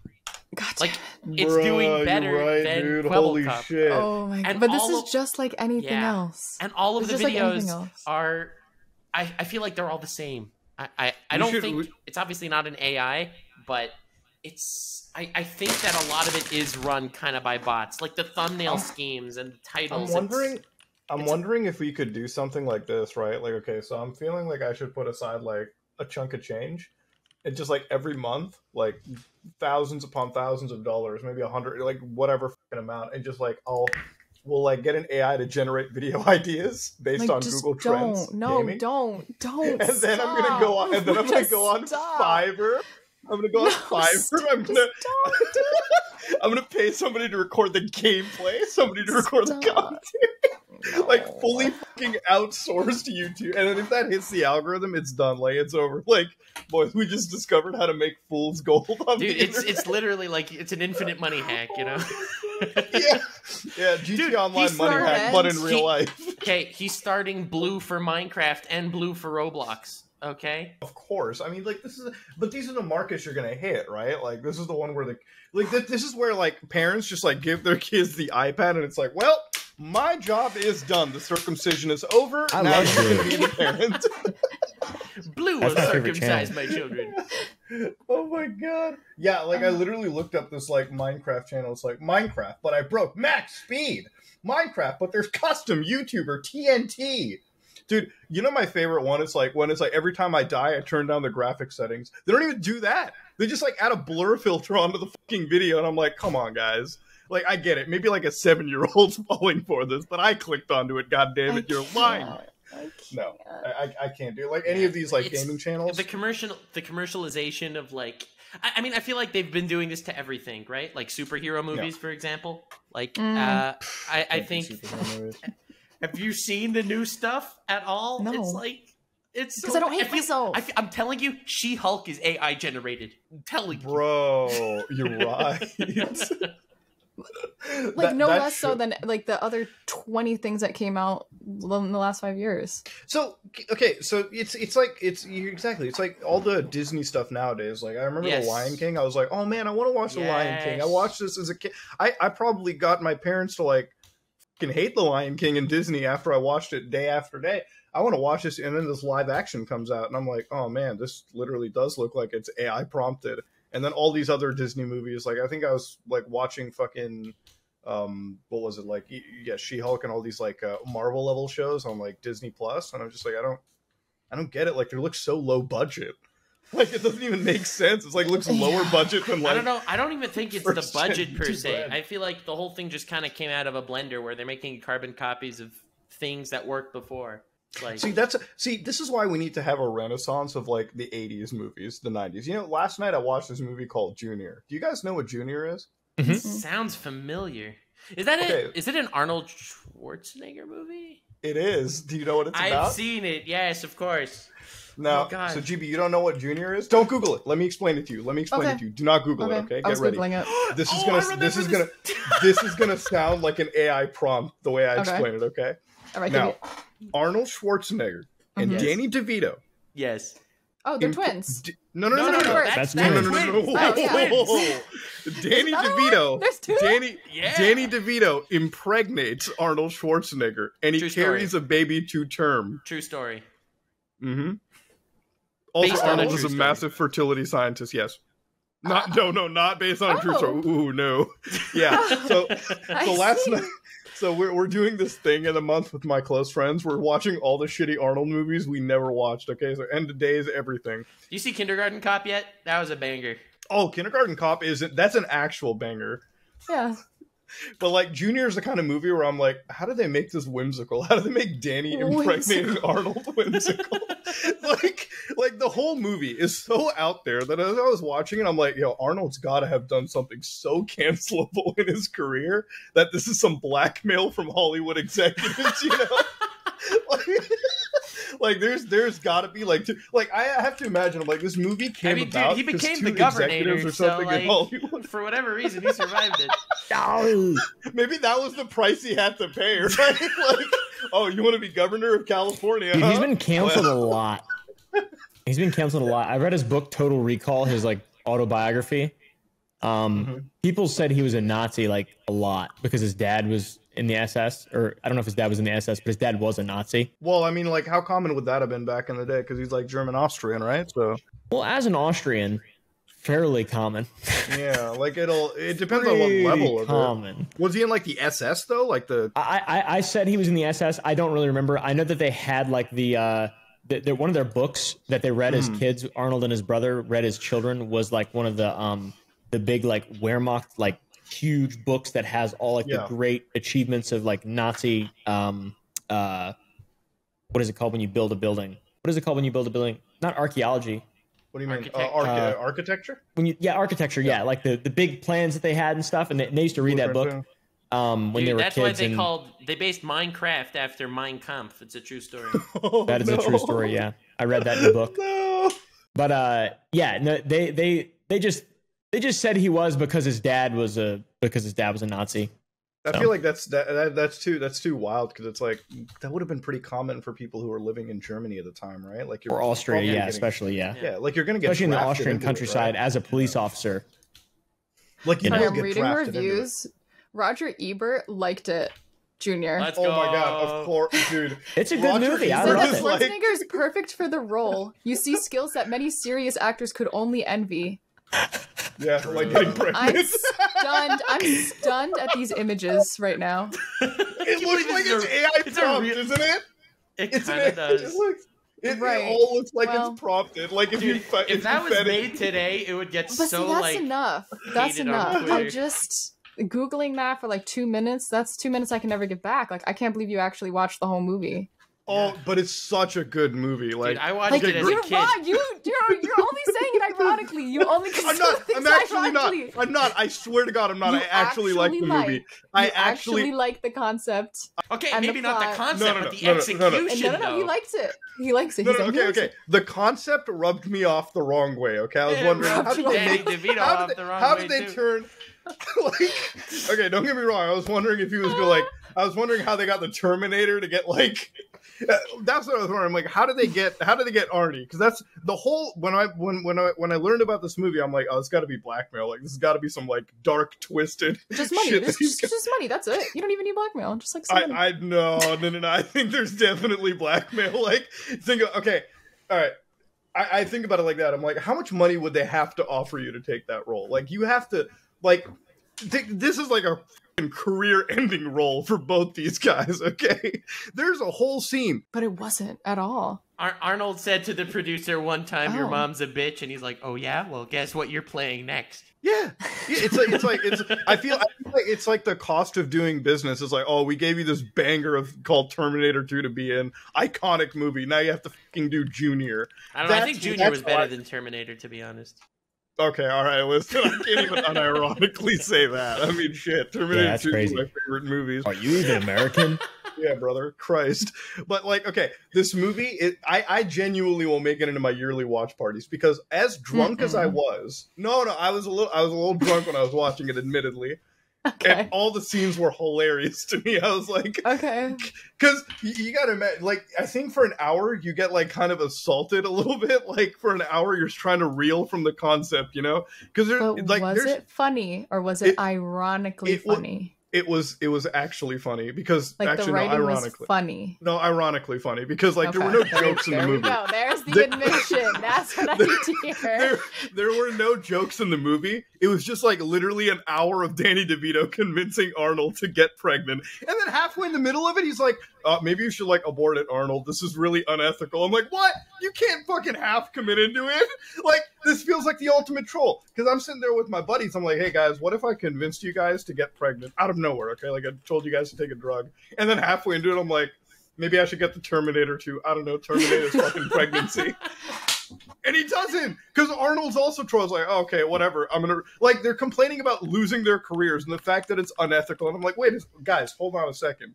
God, Like it's Bruh, doing better right, than dude. Kwebbelkop Holy Cop. shit. oh my god! and But this is of- just like anything Yeah. else. And all of It's the just like videos are, I, I feel like they're all the same. I I, I don't should- think we- it's obviously not an AI, but it's I, I think that a lot of it is run kind of by bots, like the thumbnail I'm- schemes and the titles. I'm wondering. It's- I'm it's wondering if we could do something like this, right? Like, okay, so I'm feeling like I should put aside like a chunk of change, and just like every month, like thousands upon thousands of dollars, maybe a hundred, like whatever fucking amount, and just like I'll we'll like get an AI to generate <laughs> video ideas based Like, on just Google Trends. don't, no, gaming. don't, don't. and then I'm gonna go on, and then I'm gonna go on Stop. <laughs> Fiverr. I'm gonna go on No, Fiverr. <laughs> I'm gonna just don't do it. I'm gonna pay somebody to record the gameplay, somebody to record the Stop. content, <laughs> like fully fucking outsourced to YouTube. And then if that hits the algorithm, it's done. Like it's over. Like boys, we just discovered how to make fool's gold on Dude, it's internet. it's literally like it's an infinite money hack, you know. <laughs> yeah, yeah. GT Dude, Online money hack, but in real He- life, Okay, he's starting Bloo for Minecraft and Bloo for Roblox. Okay, of course. I mean, like this is, but these are the markets you're gonna hit, right? Like this is the one where the, like th- this is where like parents just like give their kids the iPad, and it's like, well. My job is done. The circumcision is over. I now love you Bloo. can be the parent. <laughs> Bloo That's will my circumcise my children. <laughs> oh my god. Yeah, like I literally looked up this like Minecraft channel. It's like Minecraft, but I broke max speed. Minecraft, but there's custom YouTuber TNT. Dude, you know my favorite one? It's like when it's like every time I die, I turn down the graphic settings. They don't even do that. They just like add a blur filter onto the fucking video, and I'm like, come on, guys. Like I get it. Maybe like a seven year old's <laughs> falling for this, but I clicked onto it. God damn it, I you're lying. can't. I No. I, I, I can't do it. Like any of these like It's- gaming channels. the commercial the commercialization of like I, I mean i feel like they've been doing this to everything right like superhero movies for example like Mm. uh i i think superhero movies. <laughs> have you seen the new stuff at all No. it's like it's 'Cause so- I don't hate feel- myself. I, am telling you she hulk is ai generated I'm telling you Bro, you're <laughs> right. like That- no that less so than like the other 20 things that came out in the last five years So okay, so it's it's like it's exactly it's like all the Disney stuff nowadays. Like I remember Yes. the Lion King. I was like, oh man, I want to watch the Lion King. I watched this as a kid. I I probably got my parents to like fucking hate the Lion King and Disney after I watched it day after day. I want to watch this, and then this live action comes out, and I'm like, oh man, this literally does look like it's AI prompted. And then all these other Disney movies, like I think I was like watching fucking um what was it like yeah she-hulk and all these like uh, marvel level shows on like disney plus and i'm just like i don't i don't get it like they look so low budget <laughs> like it doesn't even make sense it's like looks lower Yeah. budget than like I don't know. I don't even think <laughs> it's the budget per se. brand. I feel like the whole thing just kind of came out of a blender where they're making carbon copies of things that worked before. Like, see that's see this is why we need to have a renaissance of like the 80s movies the 90s you know last night i watched this movie called junior do you guys know what junior is Mhm. sounds familiar. Is that Okay. it? Is it an Arnold Schwarzenegger movie? it is do you know what it's about I've seen it. Yes, of course. No, Oh, so Gibi, you don't know what Junior is? Don't Google it. Let me explain it to you. Let me explain Okay. it to you. Do not Google okay, it. Okay, i get was ready. googling it <gasps> This is Oh, gonna. This is remember gonna. <laughs> this is gonna sound like an AI prompt the way I Okay. explain it. Okay. all right Now, give me- Arnold Schwarzenegger and Mhm. Danny DeVito. Yes. oh they're imp- twins D- no, no, no, no, no, no. That's- That's, that's No, no, no, no, no. Oh, That's yeah. twins. Danny DeVito. There's two? Danny. Yeah. Danny DeVito impregnates Arnold Schwarzenegger, and he True story. carries a baby to term. True story. Mm-hmm. Also, Based on a Arnold is a story. massive fertility scientist. Yes. Not ah. no no not based on a true Oh. story. Ooh no. Yeah. So <laughs> I so last see. night so we're we're doing this thing in a month with my close friends. We're watching all the shitty Arnold movies we never watched. Okay, so end of days, everything. you see Kindergarten Cop yet? That was a banger. Oh, Kindergarten Cop isn't that's an actual banger. yeah But like Junior is the kind of movie where I'm like, how do they make this whimsical? How do they make Danny impregnating Whimsical. Arnold whimsical? <laughs> like, like the whole movie is so out there that as I was watching it, I'm like, yo, Arnold's got to have done something so cancelable in his career that this is some blackmail from Hollywood executives, you know? <laughs> like, like, there's there's got to be like two, like I have to imagine like this movie came I mean, dude, about he 'cause became two the governor, executives or so, something like- in For whatever reason, he survived it. <laughs> Maybe that was the price he had to pay, right? <laughs> like, oh, you want to be governor of California? Dude, huh? he's been canceled a lot. He's been canceled a lot. I read his book Total Recall, his like autobiography. Um, Mhm. people said he was a Nazi like a lot because his dad was in the SS, or I don't know if his dad was in the SS, but his dad was a Nazi. Well, I mean, like, how common would that have been back in the day? Because he's like German Austrian, right? So Well, as an Austrian, fairly common. yeah, like it'll it depends on what level of it. common. Was he in like the SS though? Like the I, I I said he was in the SS. I don't really remember. I know that they had like the uh the, the, one of their books that they read as Hmm. kids. Arnold and his brother read as children was like one of the um the big like Wehrmacht like huge books that has all like Yeah. the great achievements of like Nazi um uh what is it called when you build a building? What is it called when you build a building? Not archaeology. what do you mean? Uh, Architect- archi- Uh, architecture? When you yeah architecture yeah, like the the big plans that they had and stuff and they, they used to read that book Blueprint, um when Dude, they were that's why they and called they based Minecraft after Mein Kampf. It's a true story. <laughs> Oh, that is a true story yeah I read that in the book <laughs> No. But uh, yeah, no, they they they just they just said he was because his dad was a because his dad was a Nazi. I So. feel like that's that, that that's too that's too wild because it's like that would have been pretty common for people who were living in Germany at the time, right? Like you're Or Austria, yeah, getting- especially yeah, yeah, like you're gonna get especially in the Austrian into it, countryside right? as a police officer. Like you know, Sorry, I'm get reading drafted into it. reviews. Roger Ebert liked it, Junior. Let's Oh go. my god! Of course, dude. <laughs> It's a good Roger movie. I He Ebert said love that is it. Schwarzenegger is perfect for the role. You see skills that many serious actors could only envy. Yeah, like getting I'm pregnant. stunned. I'm stunned at these images right now. <laughs> it looks like it's it's a- AI it's a prompt, real- isn't it? It It's kind of does. It looks. It, Right. it all looks like Well- it's prompted. Like if you Dude, fe- if that was fed it- made today, it would get But so see, that's like enough. That's enough. I'm just googling that for like two minutes. That's two minutes I can never get back. Like I can't believe you actually watched the whole movie. Oh, but it's such a good movie. Like Dude, I watched Like it as you're a kid. wrong. You you're you're only saying it ironically. You only I'm not. I'm things actually not. ironically. I'm not. I swear to God, I'm not. You I actually, like the movie. like- I You actually. like the concept. Okay, And the maybe not the concept, No, no, but the no, no, no, no. execution. No, no, no, he likes it. He likes it. No, He's no, okay, okay. it. The concept rubbed me off the wrong way. Okay, I was Yeah, wondering how did they make DeVito how off did they, the wrong how did they turn <laughs> like okay don't get me wrong i was wondering if he was gonna like i was wondering how they got the terminator to get like that's what i was wondering I'm like how did they get how did they get arnie because that's the whole when i when when i when i learned about this movie i'm like oh it's got to be blackmail like this has got to be some like dark twisted Just money. Just, just, just money. That's it. You don't even need blackmail. I'm just like some money. I, I no no no no. I think there's definitely blackmail. <laughs> Like think of, okay, all right. I, I think about it like that. I'm like, how much money would they have to offer you to take that role? Like you have to like this is like a career ending role for both these guys, <laughs> okay? There's a whole scene. but it wasn't at all. Ar- Arnold said to the producer one time, "Your Oh. mom's a bitch," and he's like, "Oh yeah, well, guess what you're playing next." Yeah. yeah it's like it's like it's I feel, I feel like it's like the cost of doing business is like, oh, we gave you this banger of called Terminator 2 to be in. Iconic movie. Now you have to fucking do Junior. I don't know. I think Junior was better why- than Terminator, to be honest. Okay, all right, listen. <laughs> I can't even unironically say that. I mean, shit. Terminator Yeah, 2 is crazy. one my favorite movies. Are you even American? <laughs> Yeah, brother. Christ. But like, okay, this movie, it, I, I genuinely will make it into my yearly watch parties because as drunk as I was, no, no, I was a little, I was a little drunk when I was watching it, admittedly, Okay. and all the scenes were hilarious to me. <laughs> I was like, Okay. because you, you gotta imagine, like, I think for an hour you get like kind of assaulted a little <laughs> bit. Like for an hour you're just trying to reel from the concept, you know? Because like, was there's it funny or was it, It- ironically it funny? It was it was actually funny because Like actually the no, writing was ironically. funny. No, ironically funny because like there were no jokes in the movie. No. There's the admission. <laughs> That's what I There- need to hear. There, there were no jokes in the movie. It was just like literally an hour of Danny DeVito convincing Arnold to get pregnant, and then halfway in the middle of it, he's like, uh, "Maybe you should like abort it, Arnold. This is really unethical." I'm like, "What? You can't fucking half commit into it? <laughs> Like this feels like the ultimate troll." Because I'm sitting there with my buddies. I'm like, "Hey guys, what if I convinced you guys to get pregnant out of nowhere? Okay, like I told you guys to take a drug, and then halfway into it, I'm like." Maybe I should get the Terminator to I don't know Terminator's fucking <laughs> pregnancy. And he doesn't, because Arnold's also trolls like, oh, okay, whatever. I'm gonna like they're complaining about losing their careers and the fact that it's unethical. And I'm like, wait, guys, hold on a second.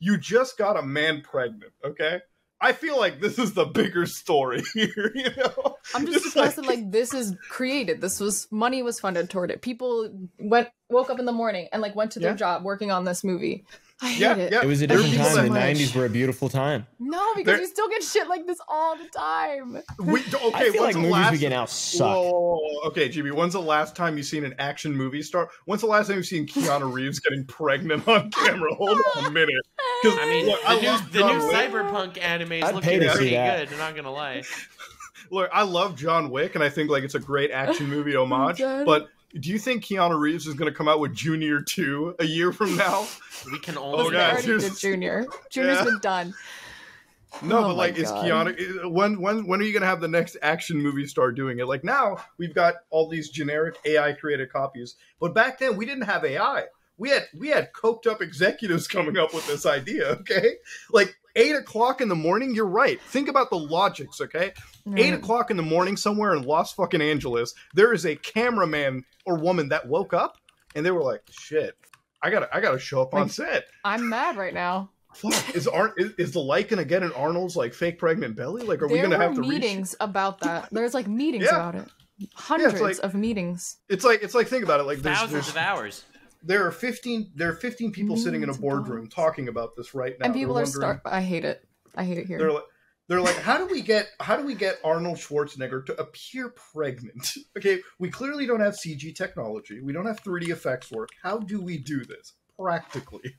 You just got a man pregnant, okay? I feel like this is the bigger story <laughs> here, you know. I'm just It's disgusted. Like, this is created. This was money was funded toward it. People went woke up in the morning and like went to their Yeah. job working on this movie. I hate Yeah, it. yeah. It was a There different people time. that- The much. '90s were a beautiful time. No, because There- we still get shit like this all the time. We, okay, I feel like the movies last, we get now suck. Whoa, whoa, whoa. okay, Gibi. When's the last time you've seen an action movie star? When's the last time you've seen Keanu Reeves getting pregnant on camera? Hold on a minute. 'Cause, I mean, look, the I new, the new Wick. cyberpunk anime is I'd looking pay to see pretty good. I'm not gonna lie. <laughs> Look, I love John Wick, and I think like it's a great action movie <laughs> homage. but do you think Keanu Reeves is going to come out with Junior Two a year from now? <laughs> We can Oh, only. They guys, already did Junior. Junior's Yeah. been done. No, Oh but like, is God. Keanu? When when when are you gonna have the next action movie star doing it? Like now, we've got all these generic AI created copies, but back then we didn't have AI. We had we had coked up executives coming up with this idea. Okay, like eight o'clock in the morning. You're right. Think about the logics. Okay, eight o'clock in the morning somewhere in Los fucking Angeles, there is a cameraman or woman that woke up and they were like, "Shit, I gotta I gotta show up on set." I'm mad right now. Fuck, is Ar- is, is the light gonna get in Arnold's like fake pregnant belly? Like, are we gonna were have to reshoot? meetings about that. There's like meetings Yeah. about it. Hundreds like- of meetings. It's like it's like think about it. Like there's, thousands there's of hours. There are fifteen there are fifteen people sitting in a boardroom talking about this right now. and people they're stuck I hate it. I hate it here. They're like, they're like, how do we get how do we get Arnold Schwarzenegger to appear pregnant? <laughs> Okay, we clearly don't have CG technology. We don't have 3D effects work. How do we do this practically?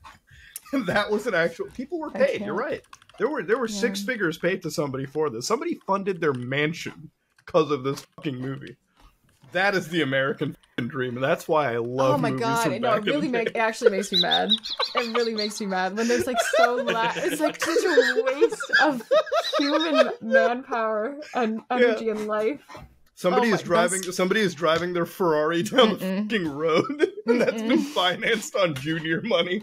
And <laughs> that was an actual. People were paid. You're right. There were there were six figures paid to somebody for this. Somebody funded their mansion because of this fucking movie. That is the American dream, and that's why I love. oh my god! No, it really the make it actually makes me mad. It really makes me mad when there's like so <laughs> la- It's like such a waste of human manpower and energy and life. Somebody Oh is driving. Somebody is driving their Ferrari down the Mm-mm. fucking road, <laughs> and that's been financed on junior money,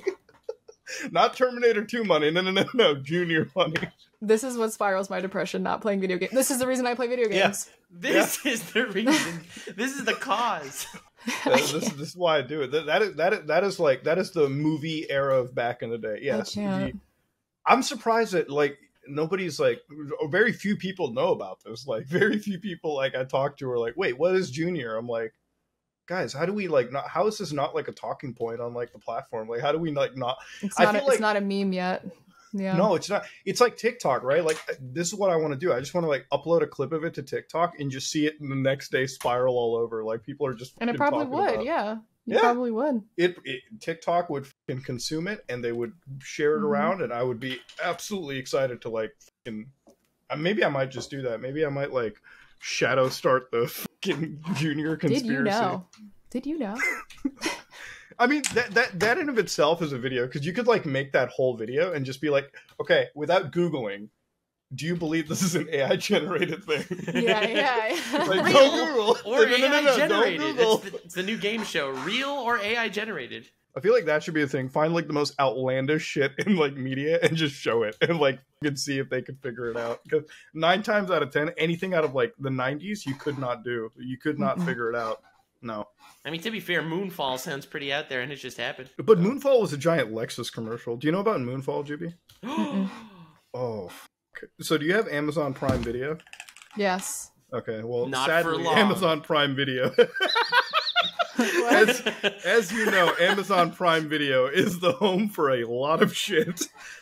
<laughs> not Terminator Two money. No, no, no, no, junior money. This is what spirals my depression. Not playing video games. This is the reason I play video games. Yeah. games. This is the reason. this is the cause. <laughs> That- this, is- this is why I do it. That, that is that is that is like that is the movie era of back in the day. Yes, the- I'm surprised that like nobody's like very few people know about this. Like <laughs> very few people like I talk to are like, wait, what is Junior? I'm like, guys, how do we like not? How is this not like a talking point on like the platform? Like, how do we like not? It's I not. A, feel it's not a meme yet. Yeah. No, it's not. It's like TikTok, right? Like this is what I want to do. I just want to like upload a clip of it to TikTok and just see it in the next day spiral all over. Like people are just and it probably would. Yeah. You Yeah. probably would. it, it TikTok would fucking consume it and they would share it Mhm. around and I would be absolutely excited to like fucking uh, maybe I might just do that. Maybe I might like shadow start the fucking <laughs> junior conspiracy. Did you know? Did you know? <laughs> I mean that that that in of itself is a video because you could like make that whole video and just be like, okay, without googling, do you believe this is an AI generated thing? <laughs> Yeah, yeah. <laughs> like Real don't Google Or No, no, no, AI no, generated. It's the, it's the new game show. Real or AI generated. I feel like that should be a thing. Find like the most outlandish shit in like media and just show it and like you can see if they can figure it out. Because nine times out of ten, anything out of like the '90s, you could not do. You could not <laughs> figure it out. No. I mean, to be fair, Moonfall sounds pretty out there, and it just happened. But Moonfall was a giant Lexus commercial. Do you know about Moonfall, Gibi? <gasps> Mm-mm. Oh. fuck. So do you have Amazon Prime Video? yes. Okay. Well, Not for sadly, long. Amazon Prime Video. <laughs> What? as, as you know, Amazon Prime Video is the home for a lot of shit.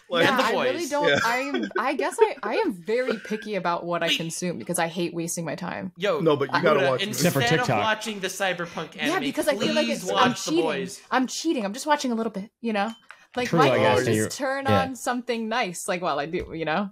Like, yeah, The I really don't. Yeah. I'm. I guess I. I am very picky about what I consume because I hate wasting my time. Yo, No, but you Buddha, gotta watch. Instead of TikTok. watching the cyberpunk anime, yeah, because I feel like please it's. watch I'm the cheating. boys. I'm cheating. I'm just watching a little bit. You know, like True, why I can't guess, I so you're- just turn yeah. on something nice? Like, well, I do. You know.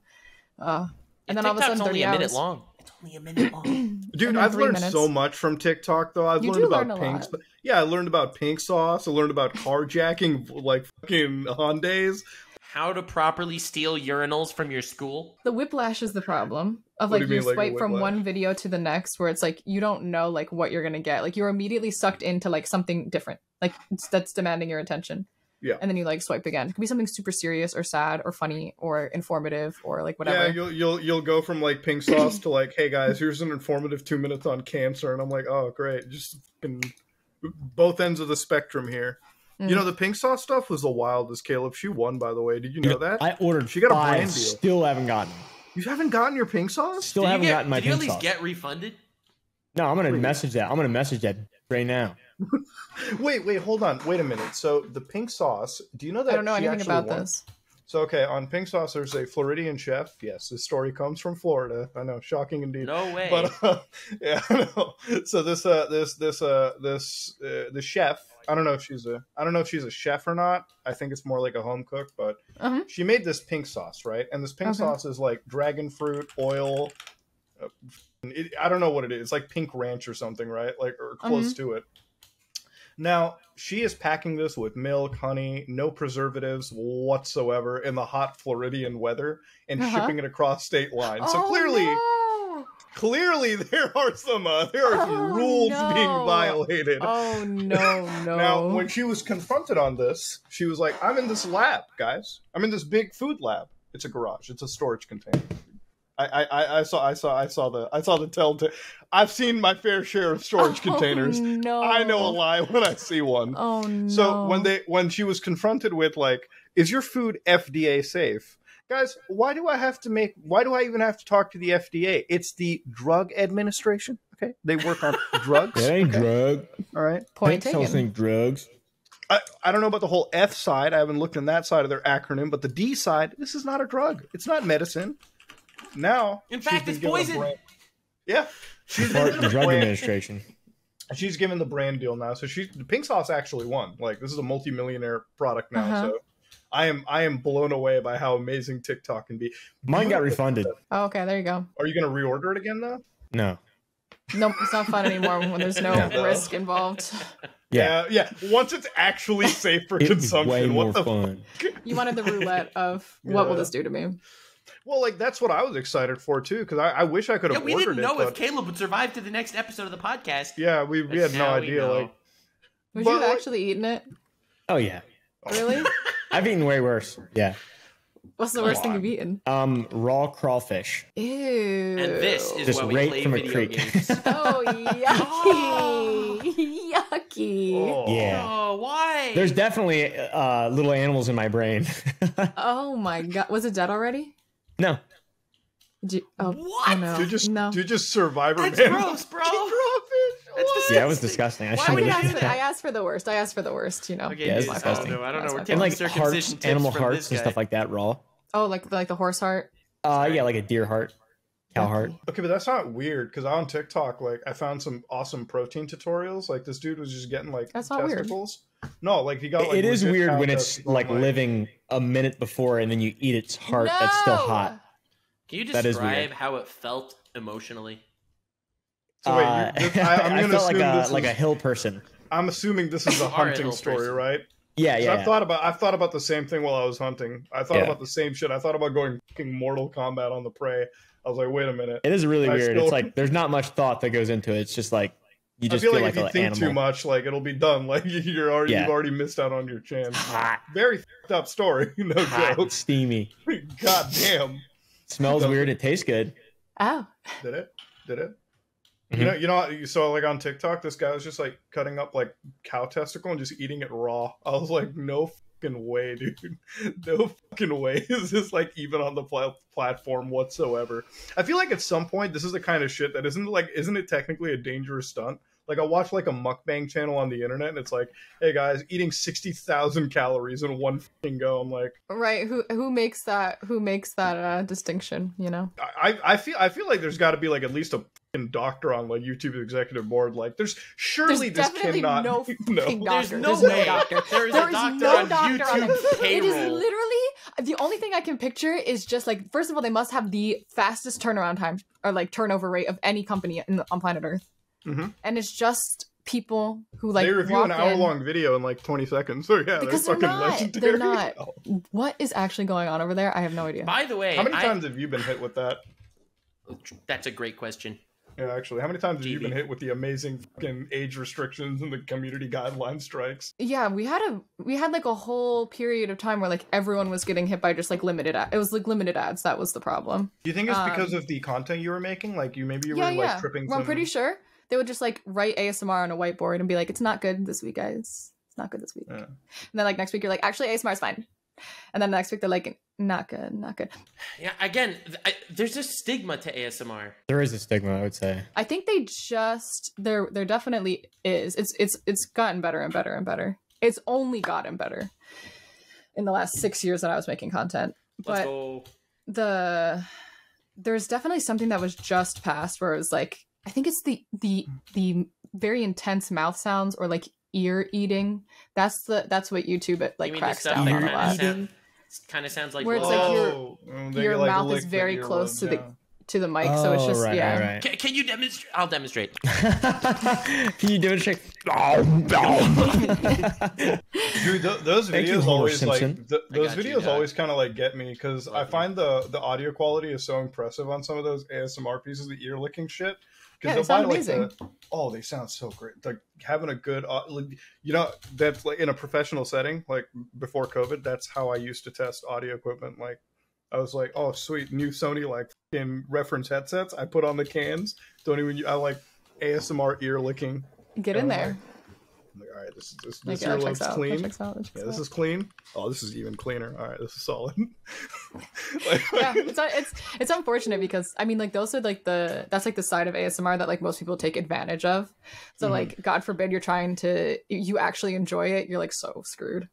Uh, and then all of a TikTok's sudden, only 30 a minute hours. long. It's only a minute long. <clears throat> Dude, I've learned minutes. so much from TikTok though. I've You learned do about learn a pink. lot. Yeah, I learned about pink sauce. I learned about carjacking, <laughs> like fucking Hyundai's. How to properly steal urinals from your school? The whiplash is the problem of like you, you mean, like swipe from one video to the next where it's like you don't know like what you're gonna get. Like you're immediately sucked into like something different, like that's demanding your attention. Yeah. And then you like swipe again. It could be something super serious or sad or funny or informative or like whatever. Yeah, whatever. you'll you'll you'll go from like pink sauce to like, hey guys, here's an informative two minutes on cancer, and I'm like, oh great, just fucking both ends of the spectrum here. Mm. You know, the pink sauce stuff was the wildest. Caleb, she won by the way. Did you know that? I ordered She got a brand deal. still haven't gotten. You haven't gotten your pink sauce? Still Did haven't get- gotten my Did you at pink least sauce. get refunded? No, I'm gonna Wait. message that. I'm gonna message that right now. <laughs> wait, wait, hold on. Wait a minute. So the pink sauce, do you know that I don't know anything about won? this. So okay, on pink sauce there's a Floridian chef. Yes, this story comes from Florida. I know, shocking indeed. No way. But uh, <laughs> yeah, I know. So this uh this this uh this uh, the chef, I don't know if she's a I don't know if she's a chef or not. I think it's more like a home cook, but Uh-huh. she made this pink sauce, right? And this pink Okay. sauce is like dragon fruit, oil. uh, It, I don't know what it is. It's like pink ranch or something, right? Like or close to it. Now she is packing this with milk, honey, no preservatives whatsoever in the hot Floridian weather, and Uh-huh. shipping it across state lines. So Oh, clearly, no! clearly <laughs> there are some uh, there are some Oh, rules no. being violated. Oh no, <laughs> no. Now, when she was confronted on this, she was like, "I'm in this lab, guys. I'm in this big food lab. It's a garage. It's a storage container. I, I, I- I saw, I saw, I saw the, I saw the telltale. I've seen my fair share of storage <laughs> Oh, containers. no. I know a lie when I see one. Oh no. So when they, when she was confronted with like, "Is your food FDA safe?" Guys, why do I have to make? Why do I even have to talk to the FDA? It's the Drug Administration. Okay, they work on <laughs> drugs. It ain't drug. All right. point Ain't selling taken. drugs. I, I don't know about the whole F side. I haven't looked in that side of their acronym, but the D side, this is not a drug. It's not medicine. Now, In fact, it's poison. brand- Yeah, she's Part the drug brand- administration. She's given the brand deal now, so she's the Pink Sauce actually won. Like this is a multi-millionaire product now. Uh-huh. So I am I am blown away by how amazing TikTok can be. Mine got <laughs> refunded. Oh, okay, there you go. Are you going to reorder it again though? No. Nope, it's not fun anymore when there's no <laughs> Yeah. risk involved. Yeah. yeah. Once it's actually safe for It consumption, way what more the fun. You wanted the roulette of <laughs> what will this do to me? Well, like that's what I was excited for too, because I, I wish I could have. Yeah, have we ordered didn't know it. if but- Caleb would survive to the next episode of the podcast. yeah, we, we had no idea. Like Would But, you have like- actually eaten it? Oh yeah. Really? <laughs> I've eaten way worse. Yeah. What's the Come worst thing you've eaten? Um, raw crawfish. Ew. And this is Just why we right play from a video creek. games. <laughs> Oh, yucky. <laughs> yucky. oh. Yeah. Oh, why? There's definitely uh, little animals in my brain. Oh my god. Was it dead already? No. Did you, oh, What? oh no. Dude, just no. dude, just Survivor That's Man. gross, bro. <laughs> Crawfish. That's What? Yeah, it was disgusting. I Why I, shouldn't would did you have do ask for, that? I asked for the worst. I asked for the worst, you know. Okay, Yeah, dude, it's oh, disgusting. no, I don't know. We're And like circumcision hearts, animal hearts and stuff like that raw. Oh, like like the horse heart. Uh, yeah, like a deer heart, cow heart. Okay, but that's not weird because on TikTok, like, I found some awesome protein tutorials. Like, this dude was just getting like That's not weird. Testicles. No, like you got. Like, it is weird when it's testicles, like living a minute before and then you eat its heart that's still hot. Can you That is describe weird. how it felt emotionally? So wait, Uh, you, this, I, I'm <laughs> I gonna felt like assume a this like is, a hill person. I'm assuming this is a You are a hunting story, person. right? Yeah, 'Cause yeah. I've yeah. thought about I've thought about the same thing while I was hunting. I thought Yeah. about the same shit. I thought about going fucking Mortal Kombat on the prey. I was like, wait a minute. It is really I weird. still- It's like there's not much thought that goes into it. It's just like you I feel feel, like, like, if you think animal. too much, like it'll be done. <laughs> Like you're already Yeah. you've already missed out on your chance. Hot, Very fucked up story. <laughs> No hot, joke. steamy. <laughs> God damn. Smells weird. It tastes good. Oh. Did it? Did it? Mhm. You know, you know, you saw like on TikTok, this guy was just like cutting up like cow testicle and just eating it raw. I was like, no fucking way, dude. No fucking way is this like even on the pla- platform whatsoever. I feel like at some point this is the kind of shit that isn't like, isn't it technically a dangerous stunt? Like I watch like a mukbang channel on the internet and it's like, hey guys, eating sixty thousand calories in one fucking go. I'm like, Right. Who who makes that who makes that uh distinction, you know? I, I feel I feel like there's got to be like at least a fucking doctor on like YouTube's executive board. Like, there's surely There's this definitely cannot no <laughs> no. fucking There's doctor. no There's way. no doctor. <laughs> There is There a is doctor no on doctor on YouTube it. <laughs> It is literally the only thing I can picture is just like first of all they must have the fastest turnaround time or like turnover rate of any company in, on planet Earth, Mhm. and it's just people who like they review an hour long video in like 20 seconds. So yeah, Because they're they're fucking not. legendary. They're not. <laughs> What is actually going on over there? I have no idea. By the way, How many I- times have you been hit with that? that's a great question. Yeah, actually, how many times have you been hit with the amazing fucking age restrictions and the community guideline strikes? Yeah, we had a we had like a whole period of time where like everyone was getting hit by just like limited ad- it was like limited ads that was the problem. Do you think it's because Um, of the content you were making? Like you maybe you yeah, were like yeah. tripping. Well, I'm pretty sure they would just like write ASMR on a whiteboard and be like, "It's not good this week, guys. It's not good this week." Yeah. And then like next week, you're like, "Actually, ASMR is fine." and then the next week they're like, not good, not good. Yeah, again, I, there's a stigma to ASMR. There is a stigma, I would say. I think they just there there definitely is. It's it's it's gotten better and better and better. It's only gotten better in the last six years that I was making content. Let's But go. the there's definitely something that was just passed where it was like I think it's the the the very intense mouth sounds or like ear eating. That's the that's what YouTube it like you cracks down on a lot of sound, kind of sounds like Where it's like your- Oh, and they your like mouth is very close to the- down. To the mic. so it's Oh, just right, yeah. right, right. Can, can you demonstrate? I'll demonstrate. <laughs> Can you demonstrate? it? <laughs> Shake. Dude, th- those Thank you, videos Homer always like Simpson. th- I those got you, videos always kind of like get me because I find the the audio quality is so impressive on some of those ASMR pieces, the ear licking shit. Yeah, Because they sound like amazing. the oh, they sound so great. Like having a good, au- like, you know, that's like in a professional setting, like before COVID. That's how I used to test audio equipment. Like I was like, oh sweet, new Sony like in reference headsets. I put on the cans. Don't even. I like ASMR ear licking. Get in Oh, there. I'm like, all right, this this this checks out. Clean. out. Yeah, this out. is clean. Oh, this is even cleaner. All right, this is solid. <laughs> like, yeah, it's it's it's unfortunate because I mean, like those are like the that's like the side of ASMR that like most people take advantage of. So Mhm. like, God forbid you're trying to you actually enjoy it, you're like so screwed.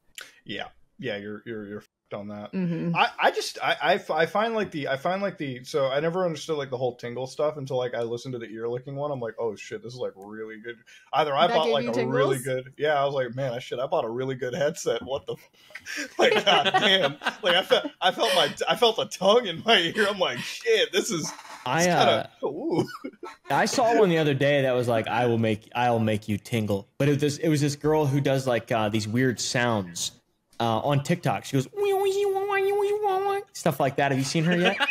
yeah, yeah, you're you're you're on that. hmm I, just I I, I, I f- I find like the I find like the so I never understood like the whole tingle stuff until like I listened to the ear licking one. I'm like, oh shit, this is like really good. Either I That bought like you a really good yeah. I was like, man, I shit, I bought a really good headset. What the f-? <laughs> like god damn. Like I felt I felt my I felt a tongue in my ear. I'm like, shit, this is I uh, kinda, ooh. I saw one the other day that was like, "I will make, I'll make you tingle," but it was this, it was this girl who does like uh, these weird sounds uh, on TikTok. She goes stuff like that. Have you seen her yet? <laughs>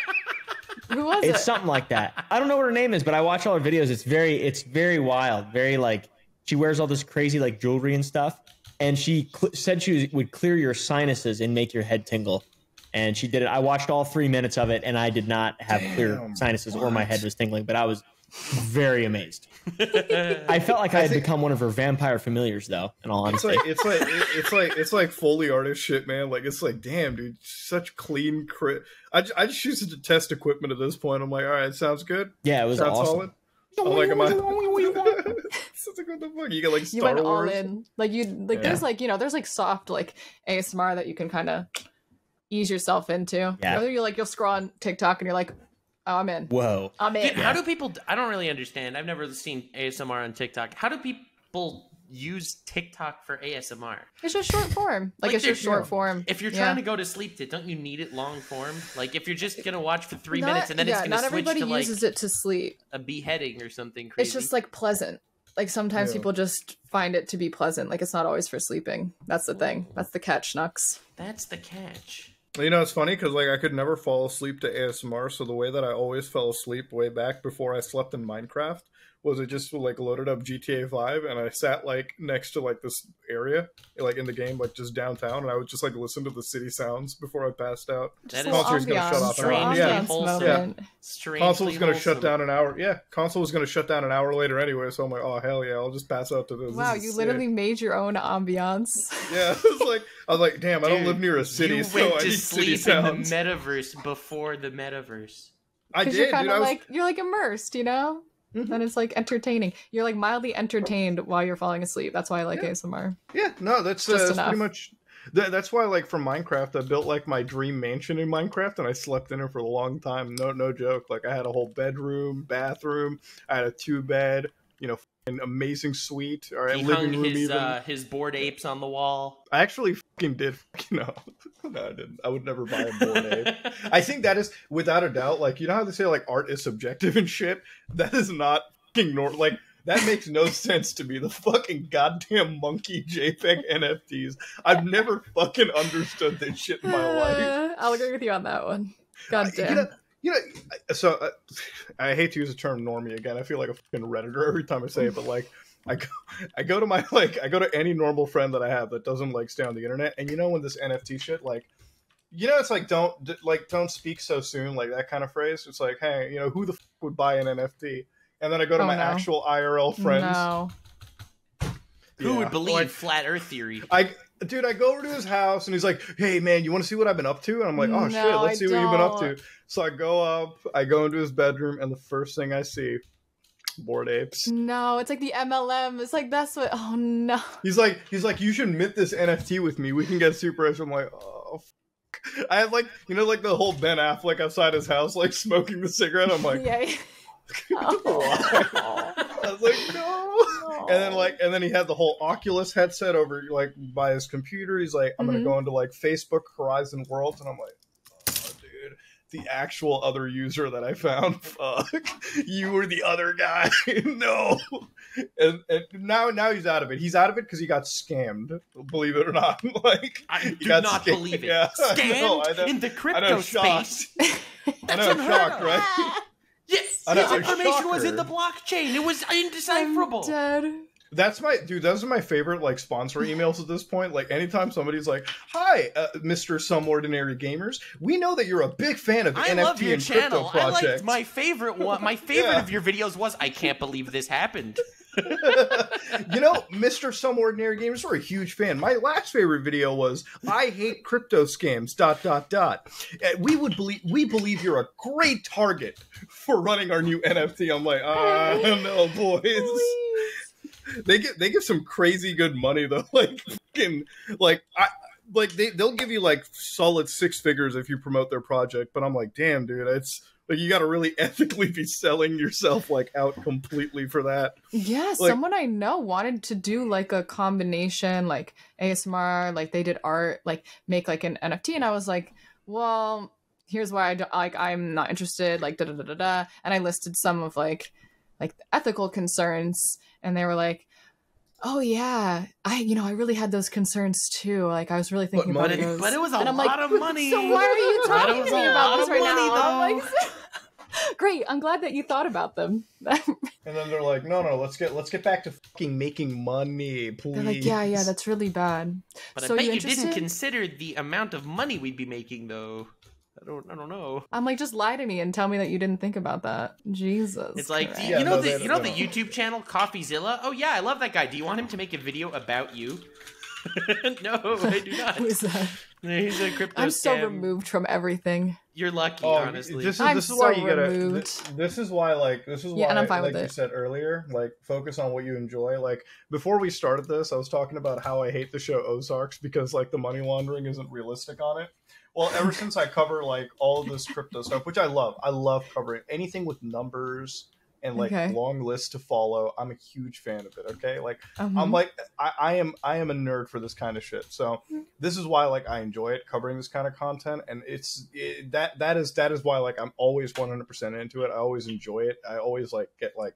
Who was it's it? something like that. I don't know what her name is, but I watch all her videos. It's very, it's very wild. Very like she wears all this crazy like jewelry and stuff, and she cl- said she was, would clear your sinuses and make your head tingle. And she did it. I watched all three minutes of it, and I did not have clear Damn, sinuses or my head was tingling, but I was very amazed. <laughs> I felt like I had think- become one of her vampire familiars, though. In all It's honesty, like it's like it's like it's like Foley artist shit, man. Like it's like, damn, dude, such clean crit. I, I just use it to test equipment at this point. I'm like, all right, sounds good. yeah, it was Sounds awesome. solid. I'm like, am I? <laughs> it's like, what the fuck? You get like you Star went Wars. all in. Like you like Yeah. there's like you know there's like soft like ASMR that you can kind of ease yourself into. Yeah. Whether you're like you'll scroll on TikTok and you're like, oh, I'm in. Whoa. I'm in. Dude, how do people? I don't really understand. I've never seen ASMR on TikTok. How do people use TikTok for ASMR? It's just short form. Like, Like, it's just short form. If you're Yeah. trying to go to sleep, don't you need it long form? Like if you're just gonna watch for three Not- minutes and then yeah, it's gonna not switch everybody to like uses it to sleep. a beheading or something crazy. It's just like pleasant. Like sometimes Yeah. people just find it to be pleasant. Like it's not always for sleeping. That's the thing. That's the catch, Nux. that's the catch. You know, it's funny because like I could never fall asleep to ASMR. So the way that I always fell asleep way back before I slept in Minecraft was it just like loaded up GTA Five and I sat like next to like this area, like in the game, like just downtown, and I would just like listen to the city sounds before I passed out. That Just is a little Console's gonna shut off a an hour. Yeah. ambiance Wholesome. moment. Strangely Console was going to shut down an hour. Yeah, console was going to shut down an hour later anyway. So I'm like, oh hell yeah, I'll just pass out to this. This Wow, is you sick. literally made your own ambiance. Yeah, <laughs> I was like, I was like, damn, I don't live near a city, <laughs> so I to need city sleep in the metaverse before the metaverse. I Because did, you're dude. kind I was like you're like immersed, you know? Mhm. And it's like entertaining. You're like mildly entertained while you're falling asleep. That's why I like Yeah. ASMR. Yeah, no, that's, uh, that's pretty much. That, that's why, like, for Minecraft, I built like my dream mansion in Minecraft, and I slept in it for a long time. No, no joke. Like, I had a whole bedroom, bathroom. I had a two bed, you know, an amazing suite. All right, He living hung room his even. uh, his bored apes on the wall. I actually fucking did. <laughs> You know, <laughs> no, I didn't. I would never buy a bored ape. <laughs> I think that is without a doubt. Like, you know how they say like art is subjective and shit. That is not fucking nor like. That makes no sense to me. The fucking goddamn monkey JPEG NFTs. I've never fucking understood this shit in my life. Uh, I'll agree with you on that one. God You know, you know so uh, <laughs> I hate to use the term normie again. I feel like a fucking redditor every time I say it, but like I go, I go to my <laughs> like I go to any normal friend that I have that doesn't like stay on the internet, and you know when this NFT shit like. You know, it's like don't d- like don't speak so soon, like that kind of phrase. It's like, hey, you know, who the f- would buy an NFT? And then I go to Oh, my no. actual IRL friends. No. Who Yeah. would believe Like, flat Earth theory? I dude, I go over to his house and he's like, "Hey, man, you want to see what I've been up to?" And I'm like, "Oh No, shit, let's I see what you've been up to." So I go up, I go into his bedroom, and the first thing I see, bored apes. No, it's like the MLM. It's like that's what. Oh no. He's like, he's like, you should mint this NFT with me. We can get super rich. I'm like, oh. Fuck. I had like, you know, like the whole Ben Affleck outside his house, like <laughs> smoking the cigarette. I'm like, <laughs> yeah. <laughs> why? I was like, no. And then like, and then he had the whole Oculus headset over like by his computer. He's like, I'm Mhm. gonna go into like Facebook Horizon Worlds, and I'm like, oh, dude. The actual other user that I found, <laughs> fuck, you were the other guy. <laughs> no, and, and now now he's out of it. He's out of it because he got scammed. Believe it or not, <laughs> like I he do got not scammed. believe it. Yeah, Scammed know, I know. in the I crypto know, shocked. space. I That's know, unheard shocked, of. right? Yes, I know, his it's information was in the blockchain. It was I'm indecipherable. dead. That's my dude. Those are my favorite like sponsor emails at this point. Like anytime somebody's like, "Hi, uh, Mister Some Ordinary Gamers, we know that you're a big fan of I NFT love your and crypto channel. I liked my favorite one. My favorite Yeah. of your videos was I can't believe this happened. <laughs> <laughs> you know, Mr. Some Ordinary Gamers, we're a huge fan. My last favorite video was I hate crypto scams, dot dot dot. Uh, We would believe we believe you're a great target for running our new NFT. I'm like, ah <laughs> no, boys. Please. They get they give some crazy good money though. <laughs> Like fucking like I like they they'll give you like solid six figures if you promote their project, but I'm like, damn dude, it's like you gotta really <laughs> ethically be selling yourself like out completely for that. Yeah, Like- someone I know wanted to do like a combination, like ASMR, like they did art, like make like an NFT, and I was like, well, here's why I don't, like I'm not interested, like da da da da da, and I listed some of like like ethical concerns, and they were like. Oh yeah, I you know I really had those concerns too. Like I was really thinking But about But it, those. but it was a and I'm lot like, of money. So why are you <laughs> But it talking to me about this right money, now? I'm though. like, <laughs> Great, I'm glad that you thought about them. <laughs> And then they're like, no, no, let's get let's get back to fucking making money, please. They're like, yeah, yeah, that's really bad. But so I bet you you, didn't consider the amount of money we'd be making, though. I don't. I don't know. I'm like, just lie to me and tell me that you didn't think about that. Jesus. It's like, Christ. you, Yeah, you know no, the you know they the. YouTube channel Coffeezilla. Oh yeah, I love that guy. Do you want him to make a video about you? <laughs> <laughs> no, I do not. Who is that? He's a crypto. I'm so scam. removed from everything. You're lucky, Oh, honestly. this is I'm this is why so you gotta. removed. This, this is why, like, this is why, Yeah, and I'm fine like with you it. said earlier, like, focus on what you enjoy. Like, before we started this, I was talking about how I hate the show Ozarks because, like, the money laundering isn't realistic on it. Well, ever <laughs> since I cover like all of this crypto stuff, which I love, I love covering anything with numbers and like Okay. long lists to follow. I'm a huge fan of it. Okay, like. Um, I'm like I, I am I am a nerd for this kind of shit. So this is why like I enjoy it covering this kind of content, and it's it, that that is that is why like I'm always 100 percent into it. I always enjoy it. I always like get like